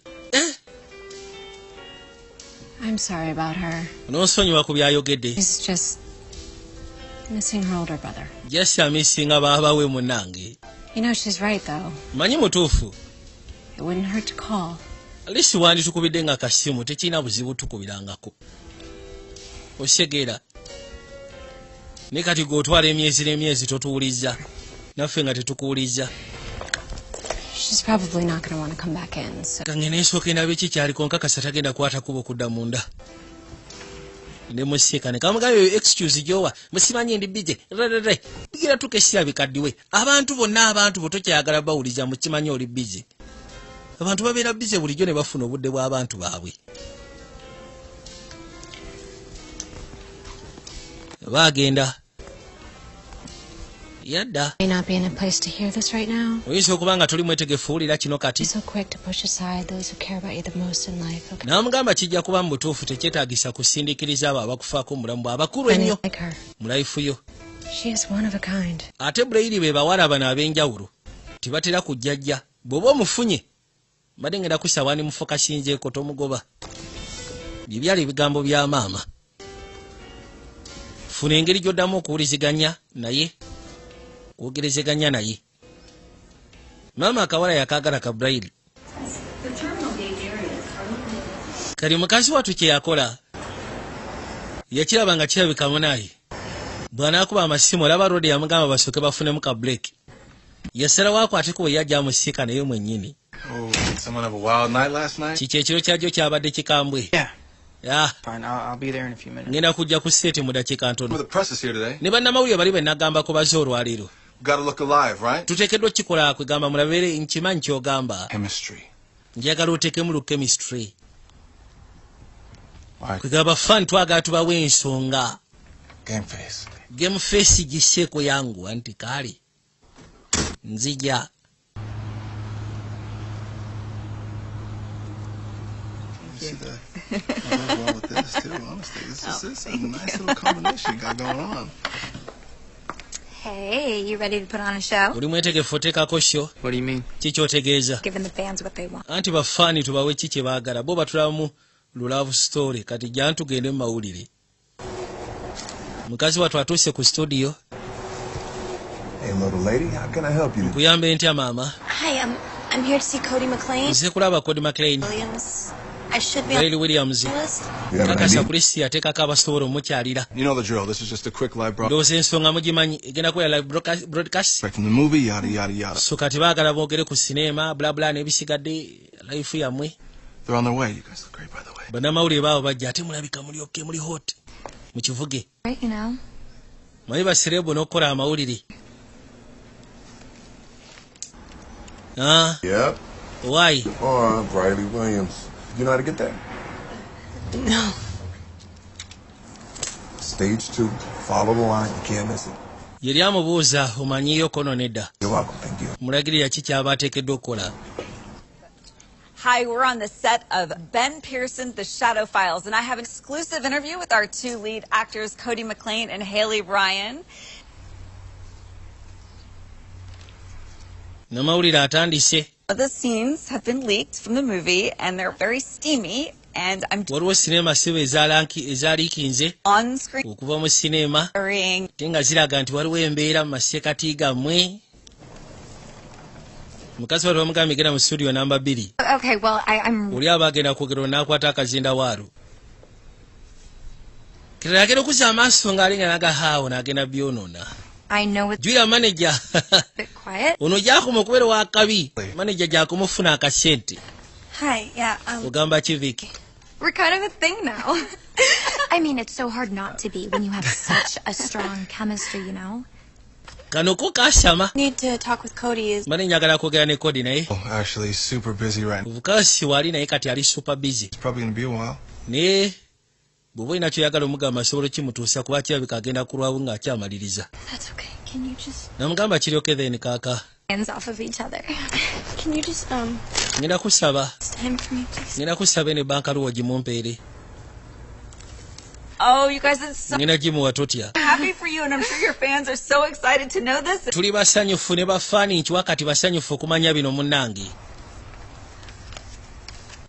I'm sorry about her. n'onsonyiwa ku byayogedde She's just missing her older brother. jasi amisinga baabawe munange You know, she's right, though. manyi mutuufu It wouldn't hurt to call. lisi wanditukubidde nga kasimu tekirina buzibu tukubirangako osegeera. Ne kati gweotwala emyezi n'emyezi totuwuliza naffe nga tetukuwuliza kange nesooka endabe kikyaliko nkakasa tagenda kwata kuba okudda munda. Ne musiika ne kamugayo eyo excuse gyowa musimanyi ndi bije rerere bigira tuka essira bikaddiwe abantu bonna abantu bo tokyayagala bawuliza mukimanyi oli bize abantu babeera bize bulijjo ne bafuna obudde bw'abantu baabwe right now. oyinza okuba nga toli mwetegefu wulira kino kati? N'amugamba kijja kuba mu butuufu tekyetaagisa kusindiikiriza abo abakufaako omulamu bwe. Abakulu ennyo mu layifu yo. She is one of a kind. ate burayiri be bawala bano ab'enjawulo tebatera kujjajja bw'oba omufunye mbadde ngenda kusawaani mufokasinzeeko tomugoba. Bye byali ebigambo bya maama funa engeri gy'oddamu okuwuliziganya naye kwogerezeganya naye. Maama akawala yakaagala ka burayiri kali mukazi wattu kye yakola yakiraba nga kirabikamu naye bw'anaakuba amasimu olaba rodi yamugamba basooke bafunemu ka break. Yasalawo akwateko bwe yajja amusiika naye mwennyini. Oh, did someone have a wild night last night? kiki ekiro kyajjo kyabadde kikambwe? Yeah, ya fine. I'll, I'll be there in a few minutes. ngenda kujja ku seeti mu dakiika ntono the press is here today. ne bannamawulire bali be nagambako baze olwaleero Gotta look alive, right? tuteekeddwa okukikola kwegamba mulabeere nkimanyi kyogamba Chemistry. njagala oteekemu lu chemistry kwegamba fan twagala tubawe ensonga game face. game face giseeko yangu anti kaali nzija that? Nothing wrong with this, too, honestly. This is this is a nice little combination you got going on. Hey, you ready to put on a show? oli mwetegefu oteekako sho What do you mean? kikyotegeeza Giving the fans what they want. anti bafaani tubawe ki kye baagala bo batulamu lulavu story kati jja tugende mu mawulire mukazi wattu atuuse ku studio Hey, little lady, how can I help you? nkuyambe ntya maama Hi, um, I'm here to see Cody McLean. nze kulaba cody mclean Williams. I should be on gail williams kakasa ID? kulisi ateekako abasobola omukyalira You know the drill. This is just a quick live broadcast ndowooza ensonga mugimanyi egenda kubeera live broadcast- broadcast right from the movie, yada, yada, yada. so kati baagala boogere ku sineema bulabula n'ebisigadde life yammwe They're on their way. You guys look great, by the way. bannamawulire baabo bajja ate mulabika muli oke muli hot you know. manyi baserebu n'okukola amawulire ah Yep. why Or Riley Williams. You know how to get there? No. Stage two. Follow the line. You can't miss it. yeri amubuuza omanyiyo kono nedda You're welcome. Thank you. mulagirira ki kyaba ateekeddwa okukola Hi, we're on the set of Ben Pearson, The Shadow Files, and I have an exclusive interview with our two lead actors, Cody McLean and Haley Ryan. namawulire atandise The scenes have been leaked from the movie, and they're very steamy, and I'm waliwo sineema siba ezalanki- ezaliikinze on screen. Okuva mu worrying. ate nga ziraga nti waliwo embeera mu maseekati gammwe mukazi wali bamugambye genda mu studio namba bbiri. Okay, well, I, I'm. oli aba agenda kwogera n'akwata akazinda waalo kirala agenda okuzza amaaso ng'alinga nagahaawo n'agenda byonoona I know it's jwira maneja a bit quiet. ono gyakoma okubeera wakabi maneja gyakomufuna akasente Hi, yeah, um, ogamba kiviki We're kind of a thing now. I mean, it's so hard not to be when you have such a strong chemistry, you know? kano ko kasama Need to talk with Cody. Is mane njagala kwogera ne kodi naye Oh, actually, super busy right now. bukasi wali naye kati ali super busy It's probably gonna be a while. naye bw'oba olina kyoyagala omugamba asobola kimutuusa kuba kirabika agenda kulwawo ng'akyamaliriza that's okay. Can you just namugamba kiryoke then kaaka Hands off of each other. can you just um ngenda kusaba it's time for me, please? ngenda kusaba ene banka luwo gimumpeere Oh, you guys, it's so ngenda gimuwa totya happy for you, and I'm sure your fans are so excited to know this. tuli basanyufu ne bafaani nti wakati basanyufu okumanya bino munnange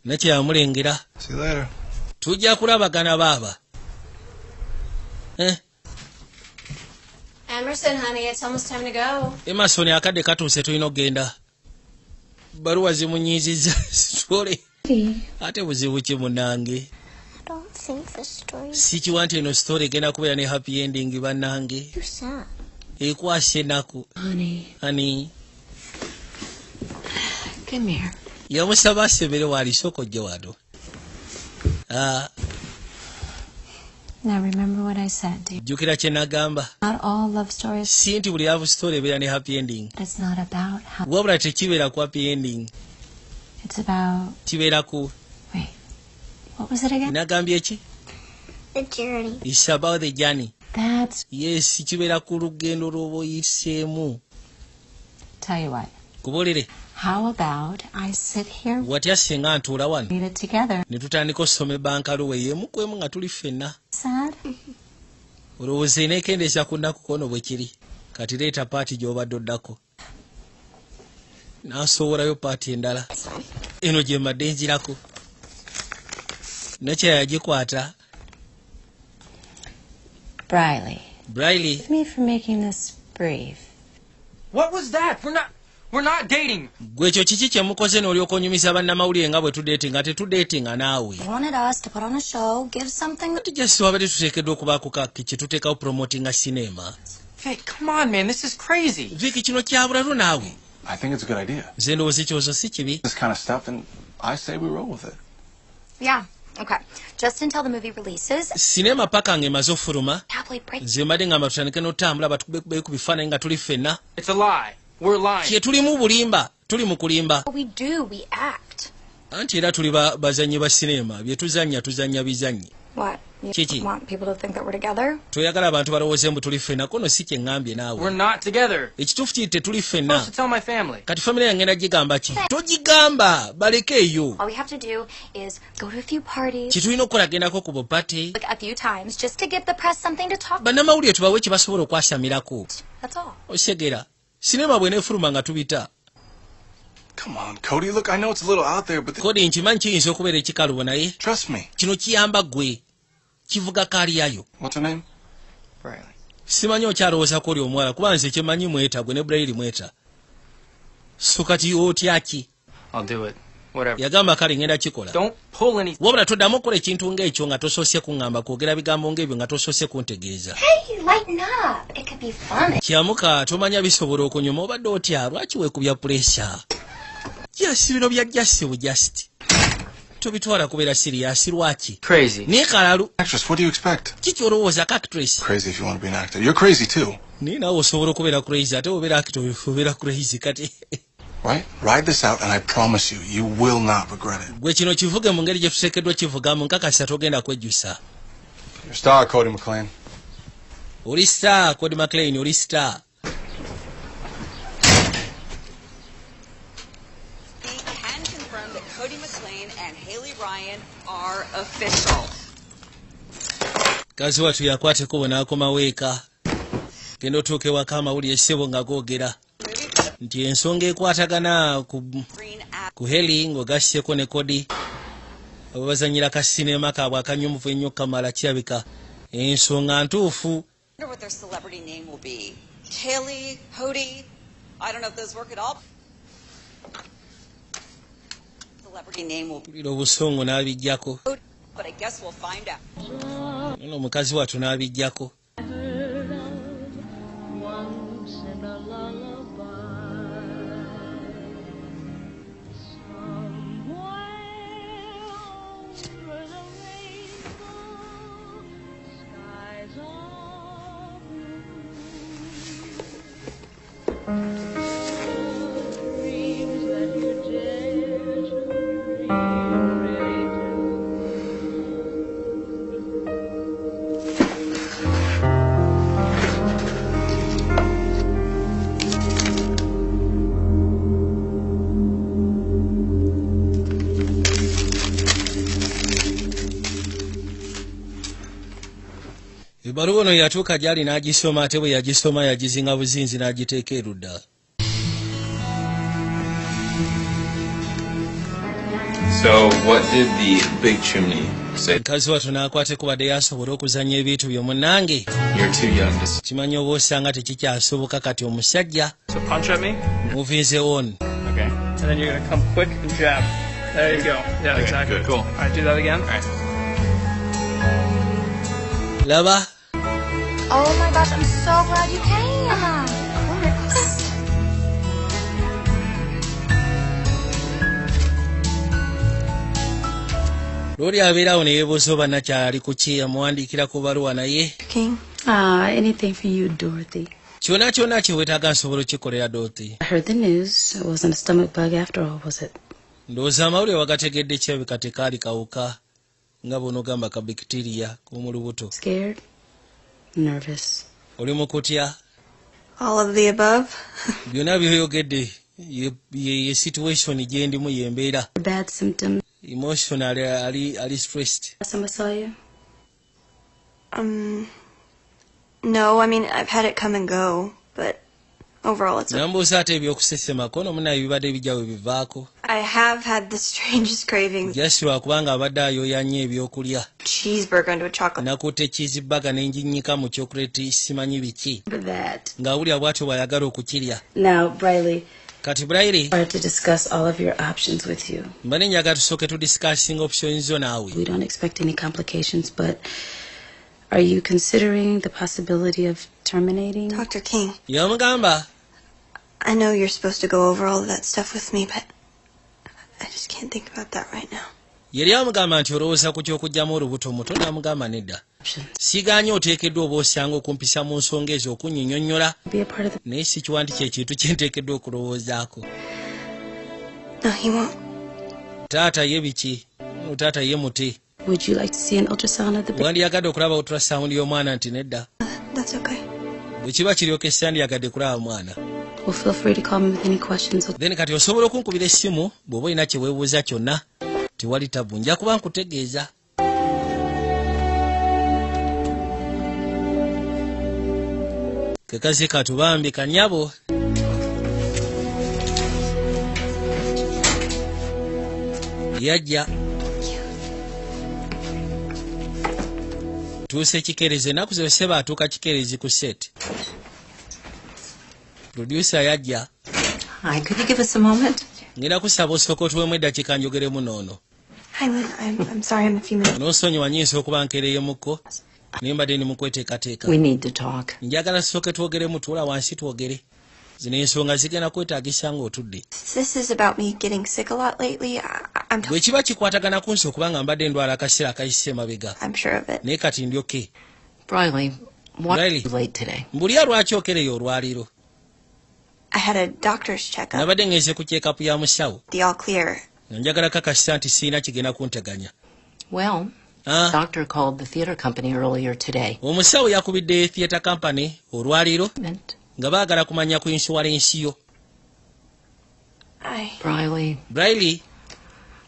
nakyeyamulengera See you later. Tujja kulabagana baaba. Eh, Emerson, honey, it's almost time to go. emasoni akadde katuuse tulina okgenda. Baluwa zimunyiizizza sitole ate buzibu ki munnange I don't think the story sikiwa nti eno sitole egenda kubeera ne happy ending bannange. ekwasa ennaku Honey, ani come here. yamusaba asebere waalisoko ojje wano Ah, Now remember what I said, dear. Jjukira kye nagamba Not all love stories. si nti buli love story ebeera ne happy ending It's not about how. wabula tekibeera ku happy ending It's about. kibeera ku What was it again? nagambye ki The journey. is about the journey That's. yes kibeera ku lugendo lw'oba oyiseemu Tell you what. Kubolere How about I sit here, watya singa ntuula wano. ne tutandika okusoma ebbanka luwe yemu kwemu nga tuli ffenna. Olowooza eneekendeeza ku nnaku kono bwe kiri? Kati leeta paati gy'obadde oddako. N'asowolayo paati endala. Eno gye mbadde njirako. Nakya yagikwata. Briley. briley. Me for making this brief. What was that? We're not. We're not dating. gwe ekyo kiki kye mukoze n'olyoka onyumisa bannamawulire nga bwe tudeetinga tetudeetinga naawe They wanted us to put on a show, give something. ati jasi wabadde tuteekeddwa okubaako kye tuteekawo promotinga sinema Vic, come on, man. This is crazy. viki kino kyabulalo naawe I think it's a good idea. nze ndowooza ekyozo si kibi This kind of stuff, and I say we roll with it. Yeah, okay. Just until the movie releases. sinema paka ng'emaze ofuluma Tabloid break. nze mbadde ngamba tutandike n'otambula batukubekubeko ku bifaananyi nga tuli ffenna Kye tulimu bulimba tuli mu kulimba We do, we act. anti era tuli ba- bazannyi ba sinema bye tuzannya tuzannya? You Kiki. want people to think that we're together? toyagala abantu balowooze mbu tuli ffenna kono si kye ŋŋambye We're naawe not together. ekituufu kiri tetuli supposed ffenna to tell my family. kati famire yange nagigamba ki togigamba baleke eyo All we have to do is go to a few parties, kye tulina okukolagendako ku bupate like a few times, just to give the press something to talk about. bannamawulire tubawe kye basobola okwasamirako That's all. osegera sinema bweneefuluma nga tubita Come on, Cody. Look, I know it's a little out there, but th- kodi nkimanyi kiyinza okubeera ekikalubo naye trust me. kino kiyamba ggwe kivuga kaaliyayo What's her name? Riley. simanyi okyalowoozako oli omuwala kuba nze kyemanyi mweta gwe ne burayiri mweta so kati otya yagamba kale ngenda kikola Don't pull any. wabula toddamu okukola ekintu ng'ekyo nga tosoose kuŋŋamba kwogera bigambo ng'ebyo nga tosoose kuntegeeza Hey, lighten up. It could be fun. kyamuka tomanya bisobola okunyuma obadde otya lwaki weekubya puresya jasi bino bya jasi bujasiti tobitwala kubeera siriyasi lwaki Crazy. naye kalalu Actress, what do you expect? kiki olowooza actress Crazy if you want to be an actor. You're crazy too, naye naawe osobola okubeera crazy ate obeera actor obeera crazy kati right? Ride this out, and I promise you, you will not regret it. gwe kino kivuge mu ngeri gye tuteekeddwa kivugamu nkakasa togenda kwejjusa Your star, Cody McLean. oli star cody maclean oli star We can confirm that Cody McLean and Haley Ryan are official. kazi watu yakwateko bwenaakomawo eka genda otuuke waka amawulire ssebo nga googera nti ensonga ekwatagana ku, ku heli ng'ogasseko ne kodi. Abo bazanyira ka sinema kaabwe akanyumuvu ennyo kamala kirabika ensonga ntuufu. I wonder what their celebrity name will yatuuka gyali n'agisoma ate bwe yagisoma yagizinga buzinzi n'agiteeka erudda So, what did the big chimney say? mukazi watto n'akwata kubadde yasobola okuzanya ebintu byo munnange You're too young to. s- kimanyi oba osanga tekikyasoboka kati omusajja So punch at me. muvinze on Okay. And then you're gonna come quick and jab. There you go. Yeah, Okay, exactly. good. Cool. All right, do that again. All right. laba Oh my gosh, I'm so glad you came. looli abeerawo ne yeebuuza oba nakyala ali ku ki amuwandiikira ku baluwa naye King, Ah, anything for you, Dorothy. kyonna kyonna kye weetaaga nsobola okikolera it? ndowooza amawulire wagategedde kirabika tekaali kawuka nga bw'onoogamba ka bikitiriya k'omu lubuto Scared? Nervous? oli mu all of the above. byonna byoyogedde ye, ye, ye situation gye ndimu yembeera Bad symptoms? emotional ali, ali stressed Last time I saw you? Um, no, I mean, I've had it come and go, but overall it's okay. nambuuza ate ebyokusesemako nomunaye bibadde bijjawe bivaako I have had the strangest cravings. jasi lwakubanga abadde ayoya nnyo ebyokulya Cheeseburger into a chocolate. nakutte kizibaga nenjinyika mu kyokuleti simanyi biki For that. ng'awulira bw'atyo bw'ayagala okukirya Now, Briley, kati burairi I wanted to discuss all of your options with you. mba nenjaga tusooke tudisikasinga options zo naawe We don't expect any complications, but are you considering the possibility of terminating? Dr. King, yamugamba I know you're supposed to go over all of that stuff with me, but I just can't think about that right now. yali amugamba nti olowooza ku ky'okugyamu olubuto muto n'amugamba nedda sigaanye oteekeddwa oba osanga okumpisa mu nsonga ezo okunnyonnyonnyola Be a part of the. naye si kiwandi kyekintu kye nteekeddwa okulowoozaako No, he won't. taata ye biki no taata ye muti Would you like to see an ultrasound of the baby? wandiyagadde okulaba ultrasound y'omwana nti nedda That's okay. bwe kiba kiryoka sandiyagadde kulaba mwana Well, feel free to call me with any questions. then kati osobola okunkubira essimu bw'oba olina kye weebuuza kyonna tewali tabu nja kuba nkutegeeza kekazi katubambi kanyabo yajja tuuse kikerezi enaku ze seba atuuka kikerezi ku set producer yajja Hi, could you give us a moment? ngenda kusaba osooka otuwemu eddakiika njogeremu noono Hi, Lynn. I'm, I'm sorry I'm a few minutes. n'onsonyiwa nyinza okuba nkeereyemukko naye mbadde ndi mu kweteekateeka We need to talk. njagala tusooke twogeremu tuula wansi twogere zino ensonga zigenda kwetaagisa ng'otudde Bwe kiba kikwatagana ku nsi okubanga mbadde ndwala akaseera akayise emabega I'm sure of it. naye kati ndyoke mbulya lwaki okereyo olwaliro I had a doctor's checkup. nabadde ngenze ku kyekapu ya musawo The all clear. nga njagala kakasa nti siina kigenda kunteganya Well, Ah. doctor called the theater company earlier today. omusawo yakubidde theatre company olwaliro nga baagala kumanya ku insuwalensi yo I, Briley, briley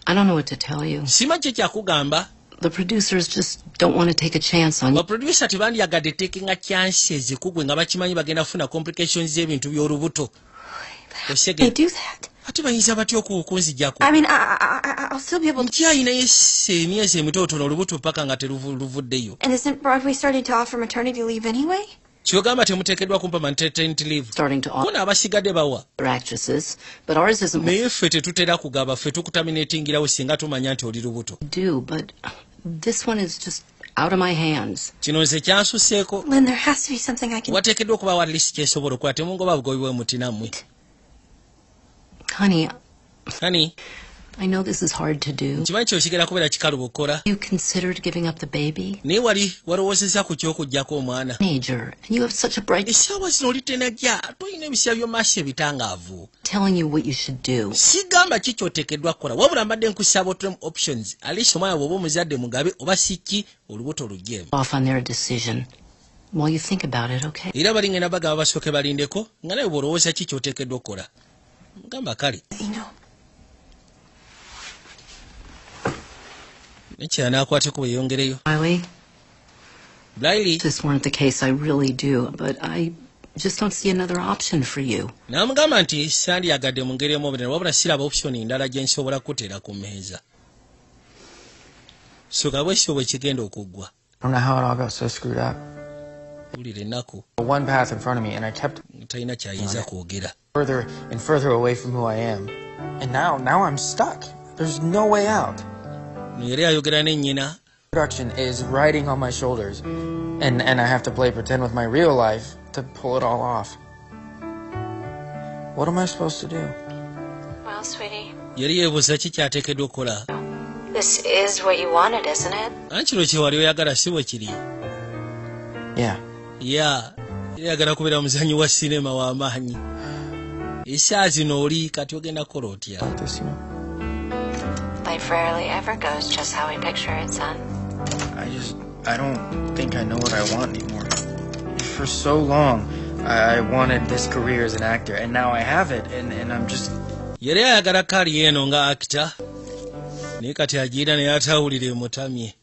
I don't know what to tell you. simanyi kye kyakugamba The producers just don't want to take a chance on you. baproducer tebandyagadde tekinga kyansi ezikugwe nga bakimanyi bagenda kufuna complications z'ebintu by'olubuto they do that. ate bayinza batya okukunzijako I mean, I, I, I'll still be able to. nkyayinayo esse emyezi emitotono olubuto paka nga teruvuddeyo Kyogamba temuteekeddwa kumpa maternity leave bona abasigadde bawa naye ffe tetutera kugaba ffe tukutaminatingirawo singa tumanya nti oli lubuto do, but this one is just out of my hands. kino nze kyansuseeko Lynn, there has to be something I can. wateekeddwa okubawo atleast kyesobola okukola temungoba bugobi bwe muti nammwe I know this is hard to do. nkimanyi kyo kigera kubeera kikalu bukola You considered giving up the baby? naye wali walowoozezza ku ky'okugyako omwana Major, and you have such a bright essaawa zino oli tenajja tolina ebisya by'omaaso ebitangaavu telling you what you should do. sigamba ki kyoteekeddwa kukola wabula mbadde nkusaba otrem options aliisa omwana bw'oba omuzadde mugabe oba siki olubuto lujeemu Off on their decision. While you think about it, okay? era balingenda bagamba basooke balindeko nga nawe bw'olowooza ki kyoteekeddwa okukola ngamba kale ekyanaakwateko bweyongereyo Riley, Blyly if this weren't the case, I really do, but I just don't see another option for you. n'amugamba nti sandyagadde mu ngeri emu obulala wabula siraba opusoni ndala gye nsobola kuteera ku mmeeza so nga bwekityo bwe kigenda okuggwa I don't know how it all got so screwed up. wulira ennaku One path in front of me, and I kept talina kyayinza kwogera further and further away from who I am. And now, now I'm stuck. There's no way out. Ayogera ne nnyina Production is riding on my shoulders, and and I have to play pretend with my real life to pull it all off. What am I supposed to do? Well, sweetie, yali yeebuuza ki kyateekeddwa okukola this is what you wanted, isn't it? Yeah. kino kye wali oyagala si bwe kiri Yeah. ya yeah. ayagala kubeera muzanyi wa sinema w'amaanyi essaa zino oli kati ogenda kukola otya Life rarely ever goes just how we picture it, son. I just I don't think I know what I want anymore. For so long, I, I wanted this career as an actor, and now I have it, and, and I'm just yali ayagala kaali eno nga akita naye kati agiira naye atawulira emutamye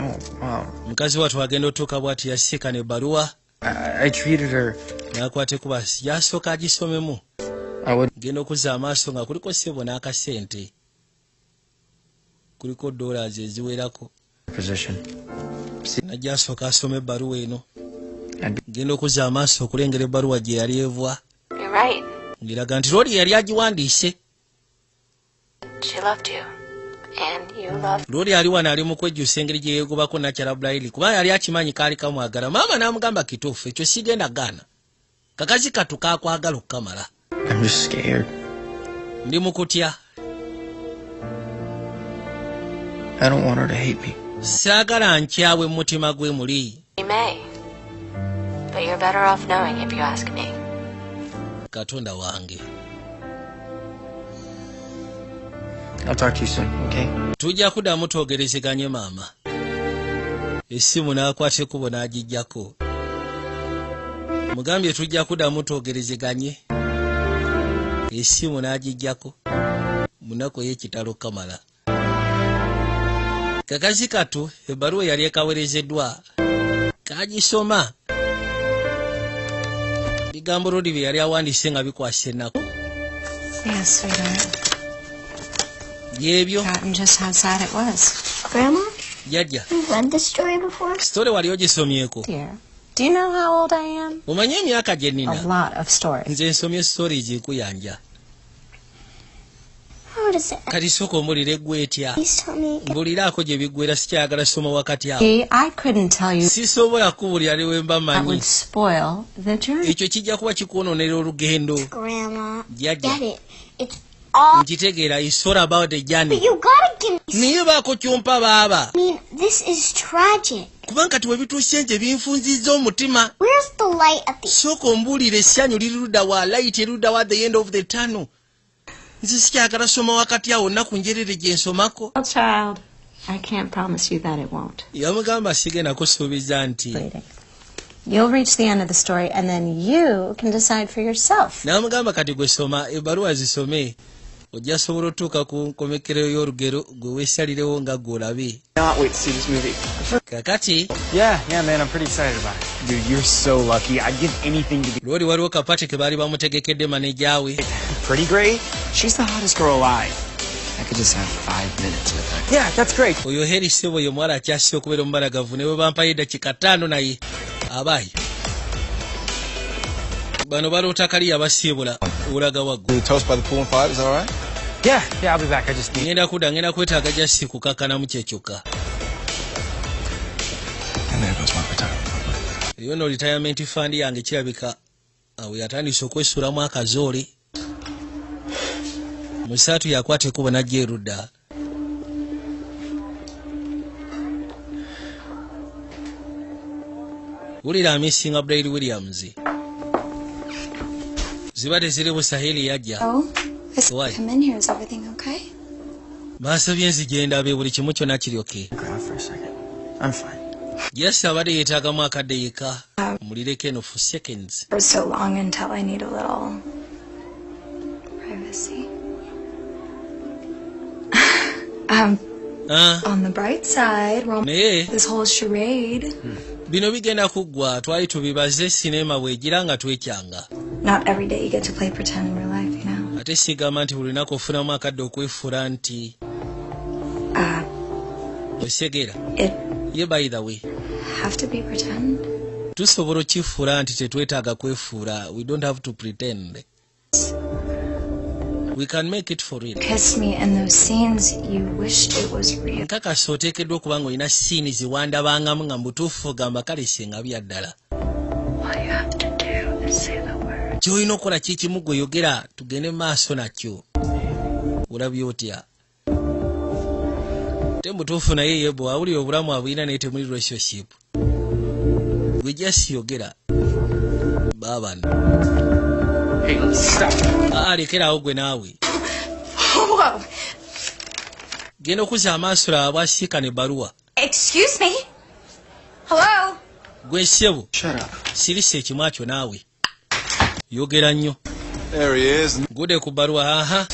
oh wow. mukazi wattu agenda otuuka bw'ati yasiika ne bbaluwa I, I treated her. n'akwata ekuba yasooka agisomemu I would genda okuzza amaaso nga kuliko ssebo n'akasente kuliko dollars eziwerako. Najja asooka asoma ebbaluwa eno. Genda okuzza amaaso okulengera ebbaluwa gye yali evwa. You're right. ng'eraga nti looli yali agiwandiise. She loved you. And you loved looli ali wano ali mu kwejjusa engeri gye yeegobako nakyala bulayiri kubanga yali akimanyi kaali kamwagala. Maama n'amugamba kituufu ekyo sigenda gaana. Kakazi katu kakwagala okukamala I'm just scared. ndi mu I don't want her to hate me. saagala nkyawe mu mutima gwe muli You may. But you're better off knowing if you ask me. katonda wange I'll talk to you soon, okay? tujja kuddamu twogerezeganye maama essimu n'akwata ekkubo n'agijjako mugambye tujja kuddamu twogerezeganye essimu n'agijjako munaku ey'ekitalo kamala kakazi katu ebbaluwa yali ekawerezeddwa. Kagisoma bigambo lodi bye yali awandiise nga bikwasa ennaku. Byebyo jjajja story before? sitole wali ogisomyeko omanyi emyaka gye nnina? Nze nsomye stories ekuyanja How does it end? Kati sooka ombulira eggwe etya Please tell me again. mbuliraako gye biggwera sikyayagala soma wakati awo See, I couldn't tell you sisobola kubulira ne we mba that manyi would spoil the journey. ekyo kijja kuba kikwonoonera olugendo Grandma, jjajja get it. It's all. nkitegeera is all about the journey But you gotta give me. naye baako kyompa baaba I mean, this is tragic. kubanga kati we bituuse nje binfunzizza omutima Where's the light at the sooka ombuulira essanyu liri ludda wa light erudda wa the end of the tunnel nze sikyagala soma wakati awo nnaku njerere gye nsomako won't. yamugamba sigenda kusuubiza nti You'll reach the end of the story, and then you can decide for yourself. Ojja sobola otuuka ku nkomekero y'olugero gwe weesalirewo nga gw'olabe Not wait to see this movie. kakati Yeah, yeah, man, I'm pretty excited about it. Dude, you're so lucky. I'd give anything to be lwoli waliwo kapati ke baali bamutegekedde maneja we pretty great. She's the hottest girl alive. I could just have five minutes with her. Yeah, that's great. oyo heri sebo oyo mwala akyasise okubeera omubalagavu ne bwe bampayo eddakiika ttaano naye abaayi bano baloota kaliya basiibula olaga waggulu. The toast by the pool in five, is that all right? Yeah, yeah, I'll be back. I just need. ngenda kudda ngenda kwetaaga jasi kukakkanamu kyekyokka eyo no retirement fund yange kirabika awo yatandise okwesulamu akazoole musaatu yakwata ekkubo najja erudda wulira amisinga braid williams here. Is everything okay? baasabye nzigendabe buli kimu kyonna kiryoke I'm fine. yes abadde yeetaagamu akadeeka mulireko eno for seconds For so long until I need a little privacy. um, Ah, on the bright side, we're naye this whole charade. Bino bigenda kuggwa twali tubibaze sinema bwegira nga twekyanga. Ate sigamba nti buli lunaku ofunamu akadde okwefuula nti osegera It ye by the way. tusobola okifuula nti tetwetaaga kwefuula we don't have to pretend we can make it for real. Kissed me in those scenes you wished it was real. nkakasa oteekeddwa okuba nga olina siini ziwandabangamu nga mubutuufu ogamba kale senga bya ddala. Kyolina okukola kikimu gwe yogera tugende mu maaso nakyo. Olabye otya? Te mutuufu naye ye bwe wawulira obulamu abulina naye temuli relationship. Gwe jasi yogera baabano lekerawo gwe naawe genda okuzza amaaso lawe abwasiika ebbaluwa Excuse me? Hello? gwe ssebo sirisa ekimwakyo naawe yogera nnyo There he is. gude ku bbaluwa aha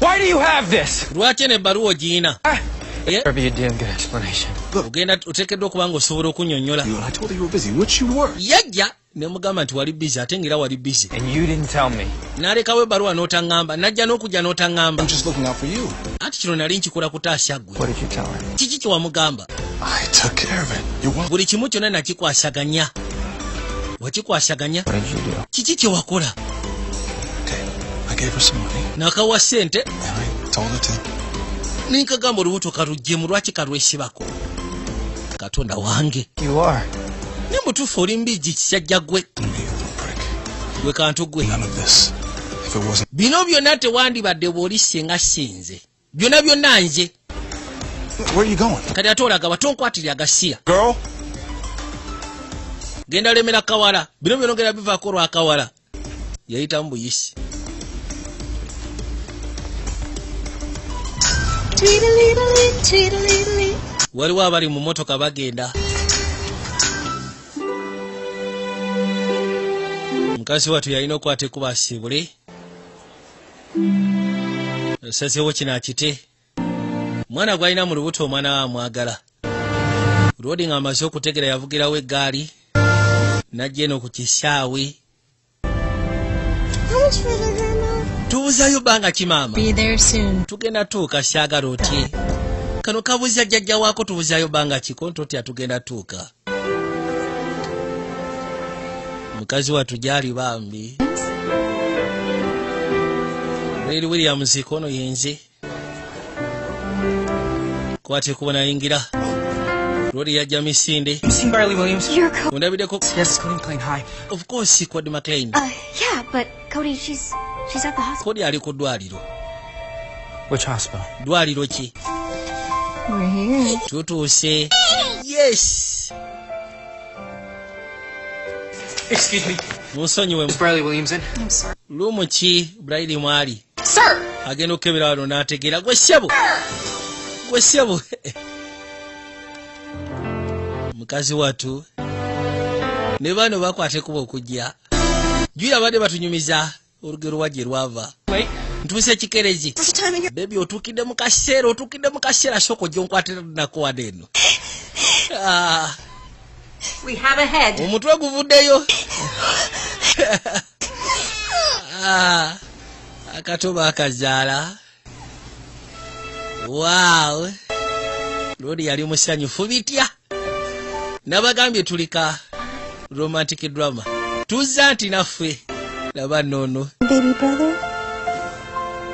Why do you have this? lwaki eno ebbaluwa ogiyina Eh? Better be a damn good explanation. ogenda oteekeddwa okuba nga osobola okunyonnyola You, I told her you were busy. What you were? yajja ne mugamba nti wali bizi ate ngaera wali bizi And you didn't tell me. n'alekawo ebbaluwa n'otaŋŋamba najja n'okujja n'otaŋŋamba I'm just looking out for you. anti kino nali nkikola kutaasya ggwe What did you tell her? kiki kye wamugamba I took care of it. You're welcome. buli kimu kyonna nakikwasaganya wakikwasaganya What did you do? kiki kye wakola Okay. I gave her some money, n'akawa ssente and I told her to. ninkagamba olubuto kaluggyemu lwaki kalwesibako katonda wange Mutuufu oli mbijji kisajja you little prick. gwe kantu gwe. Bino byonna tewandibadde bw'oli singa sinze byonna byonna nze where are you going, kati ate olagaba tonkwatirya agasiya. Genda lemera kawala. Bino byonogera bivaako lwakawala yayitamu buyisi. Waliwo abali mu motoka bagenda mukazi wattu yalina okwata ekuba asibule. Asazeewo kino akite. Omwana gwalina mu lubuto omwana we amwagala lwodi nga amaze okutegera yavugirawo eggaali najja eno ku kisaawe. Tubuzayo bbanga there soon. tugenda tuuka syagala otye. Kano kabuza jjajja waako tubuzayo bbanga kiko nti otya tugenda tuuka mukazi wa gyali bambi Ray williams kono yenze kwate kubona nayingira lori yajja misinde You seen Barley Williams? You're Co- ondabiddeko Yes, Cody McLean. Hi. of course Cody McLean Uh, yeah, but Cody, she's she's at the hospital. Cody ali ku ddwaliro Which hospital? ddwaliro ki We're here. tutuuse yes Excuse me. munsonyiwe Is Barley Williams in? I'm sorry. lumu ki buraidi mwali? Sir! agenda okukebera wano n'ategeera. Gwe ssebo gwe ssebo mukazi wattu ne bano bakwata ekuba okujja. Juya abadde batunyumiza olugero wajje lwava. Ntuuse kikerezi bebi otuukidde mu kaseera otuukidde mu kaseera sooka ojja onkwatira nako wano eno omutwe guvuddeyo. Ah, akatoba akazaala. Waaw lodi yali musanyufu bitya? Nabagambye tulika romantic drama. Tuzza nti naffe. Laba brother?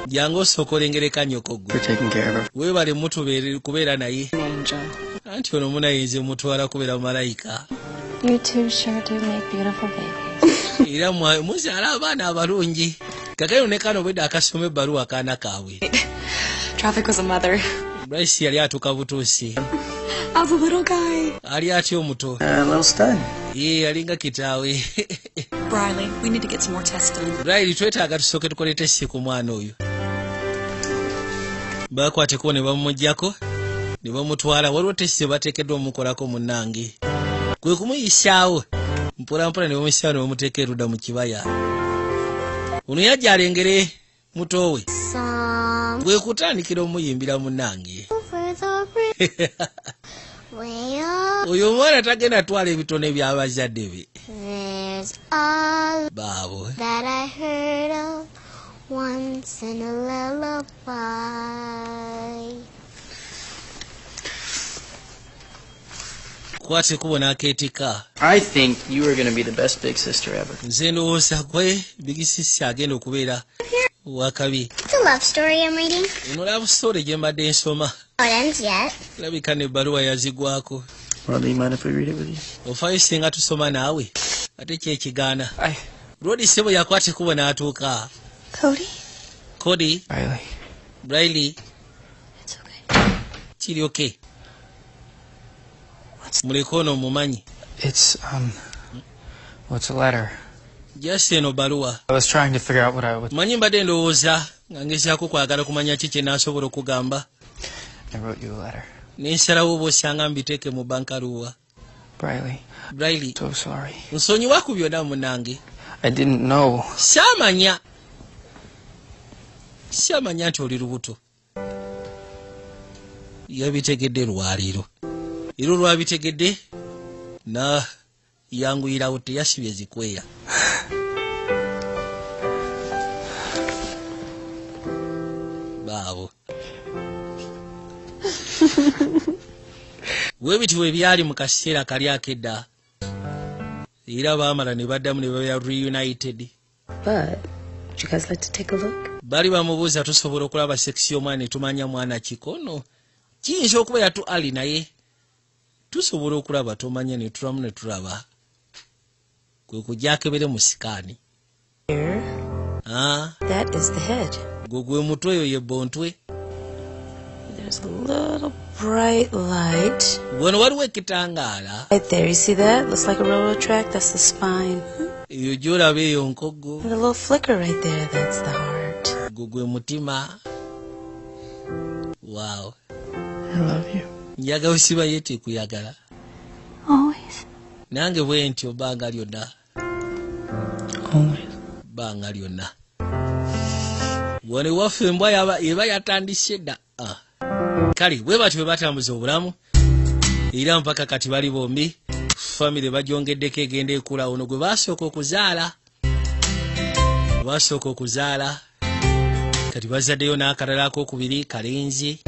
jangu osooka olengereka nyoko gwe. You're taking care of her. weebale mutubeere kubeera naye. Anti ono munayinza mutwala kubeera malayika You two sure do make beautiful babies. era mwa- muzaala abaana abalungi kakayo ne kano bwedda akasoma ebbaluwa akaana kaabwe Traffic was a mother. bryce yali atuuka butuusi I was a little guy. ali atya omuto A little stud. ye yalinga kitaawe Briley, we need to get some more tests done. raili twetaaga tusooke tukole tesi ku mwana oyo bakwateko ne bamumugjako ne bamutwala waliwo tesi ze bateekeddwa omukolako munnange. Kwe kumuyisaawo mpolampola ne bamuyisaawo ne bamuteeka erudda mu kibaya. Ono yajja alengere muto we. Some kwe kutandikira omuyimbira munnange. Oyo omwana tagenda twala ebitone by'abazadde be. Baabo of once in a lullaby. kwate kubona akeetika I think you are going to be the best big sister ever. nze ndowooza gwe bigisisi agenda okubeera wakabi It's a love story I'm reading. eno labusitole gye mbadde nsoma it ends yet. labika nebbaluwa yazigwako Well, do you mind if we read it with you? ofaayo singa tusoma naawe ate kyekigaana rodi sebo yakwate kubo n'atuuka Cody? kodi Riley. briley kiri oke muleke ono mumanyi It's, um, it's a letter. just eno baluwa. Manyi mbadde ndowooza nga ngezaako kwagala kumanya ki kye naasobola okugamba nensalawo bwosanga mbiteeke mu bankaluwa sorry. nsonyiwa ku byonna munange? Saamanya saamanya nti oli lubuto. Yabitegedde lwaliiro era olwabitegedde na yanguyirawo teyasibye zikweya. Baabo weebiti bwe byali mu kaseera kali akedda. Era baamala ne baddamu ne baba reunited. Baali bamubuuza tusobola okulaba sekisi y'omwana ne tumanya mwana kikono kiyinza okuba yatu ali naye tusobola okulaba tomanya ne tulamu ne tulaba kwe kujja akebere mu sikaani Ah, That is the head. gwe gwe mutwe oyo ye bontwe There's a little bright light. wano waliwo ekitangaala Right there, you see that? Looks like a railroad track. That's the spine. eyo gyolaba eyo nkogo And a little flicker right there. That's the heart. gwe gwe mutima waawo I love you. Njagala osiba ye tekuyagala Always. nange bwe ntyo bbanga lyonna Always. bbanga lyonna wano ewaffe embwa eba yatandise dda Ah. kale bwe batyo bwe batambuza obulamu era mpaka kati bali bombi famire bagyongeddeko egenda ekula ono gwe basooka okuzaala basooka okuzaala kati bazaddeyo n'akalala akokubiri kalenzi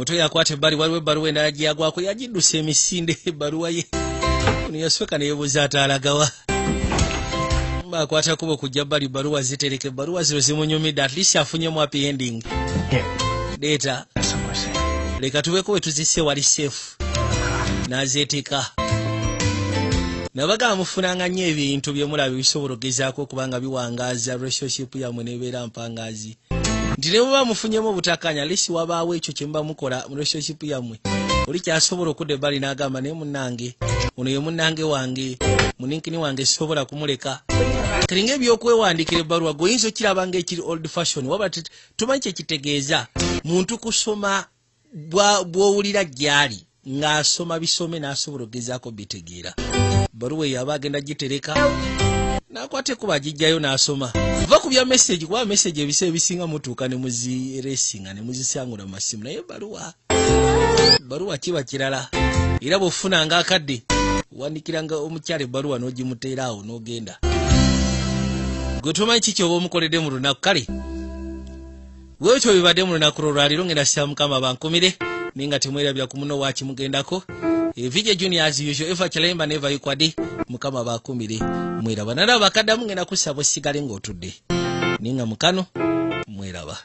muto yakwata ebbali waliwo ebbaluwa endala gye yagwako yagiddusa emisinde ebbaluwa ye. Ono yasooka neyebuuza ataalagawa bakwata kuba okujja bbali baluwa zitereka ebbaluwa zino zimunyumidde at least afunyemu happy ending. Deeta leka tubeko bwe tuzisse wali seefu n'azeeteka nabagamba mufunanga nnyo ebintu bye mulaba bisobola okugezaako okubanga biwangaaza relationship yammwe nebeera mpangaazi nti ne muba mufunyemu obutakanya lesi wabaawo ekyo kye muba mukola mu relationship yammwe. Oli kyasobola okudda ebbali n'agamba naye munnange ono ye munnange wange muninkini wange sisobola kumuleka. Kati ngaebyokwewandiikira ebbaluwa gwe oyinza okiraba ngaekiri old fashion wabula te- tumanyi kyekitegeeza muntu kusoma bw'owulira gy'ali ng'asoma bisome n'asobola okugezaako bitegeera. Baluwa eyo aba agenda gitereka nakwate kuba agijjayo n'asoma. Va ku bya message kuba message ebiseera ebisinga mutuuka ne muziresinga ne muzisangula mu masimu naye baluwa baluwa kiba kirala. Era bw'ofunanga akadde wandikiranga omukyala ebbaluwa n'ogimuteera awo n'ogenda. Gwe tomanyi kiki oba omukoledde mu lunaku? Kale bwekyo bibadde mu lunaku lwolwaliro ngenda sisa mukama bankumire naye nga temwerabya ku muno wakimugendako evije juniors usual eva kyalemba neva ikwadi mukama bakumire mweraba. Nalaba bakaddamu ngenda kusaba osigale ng'otudde. Naye nga mukano mweraba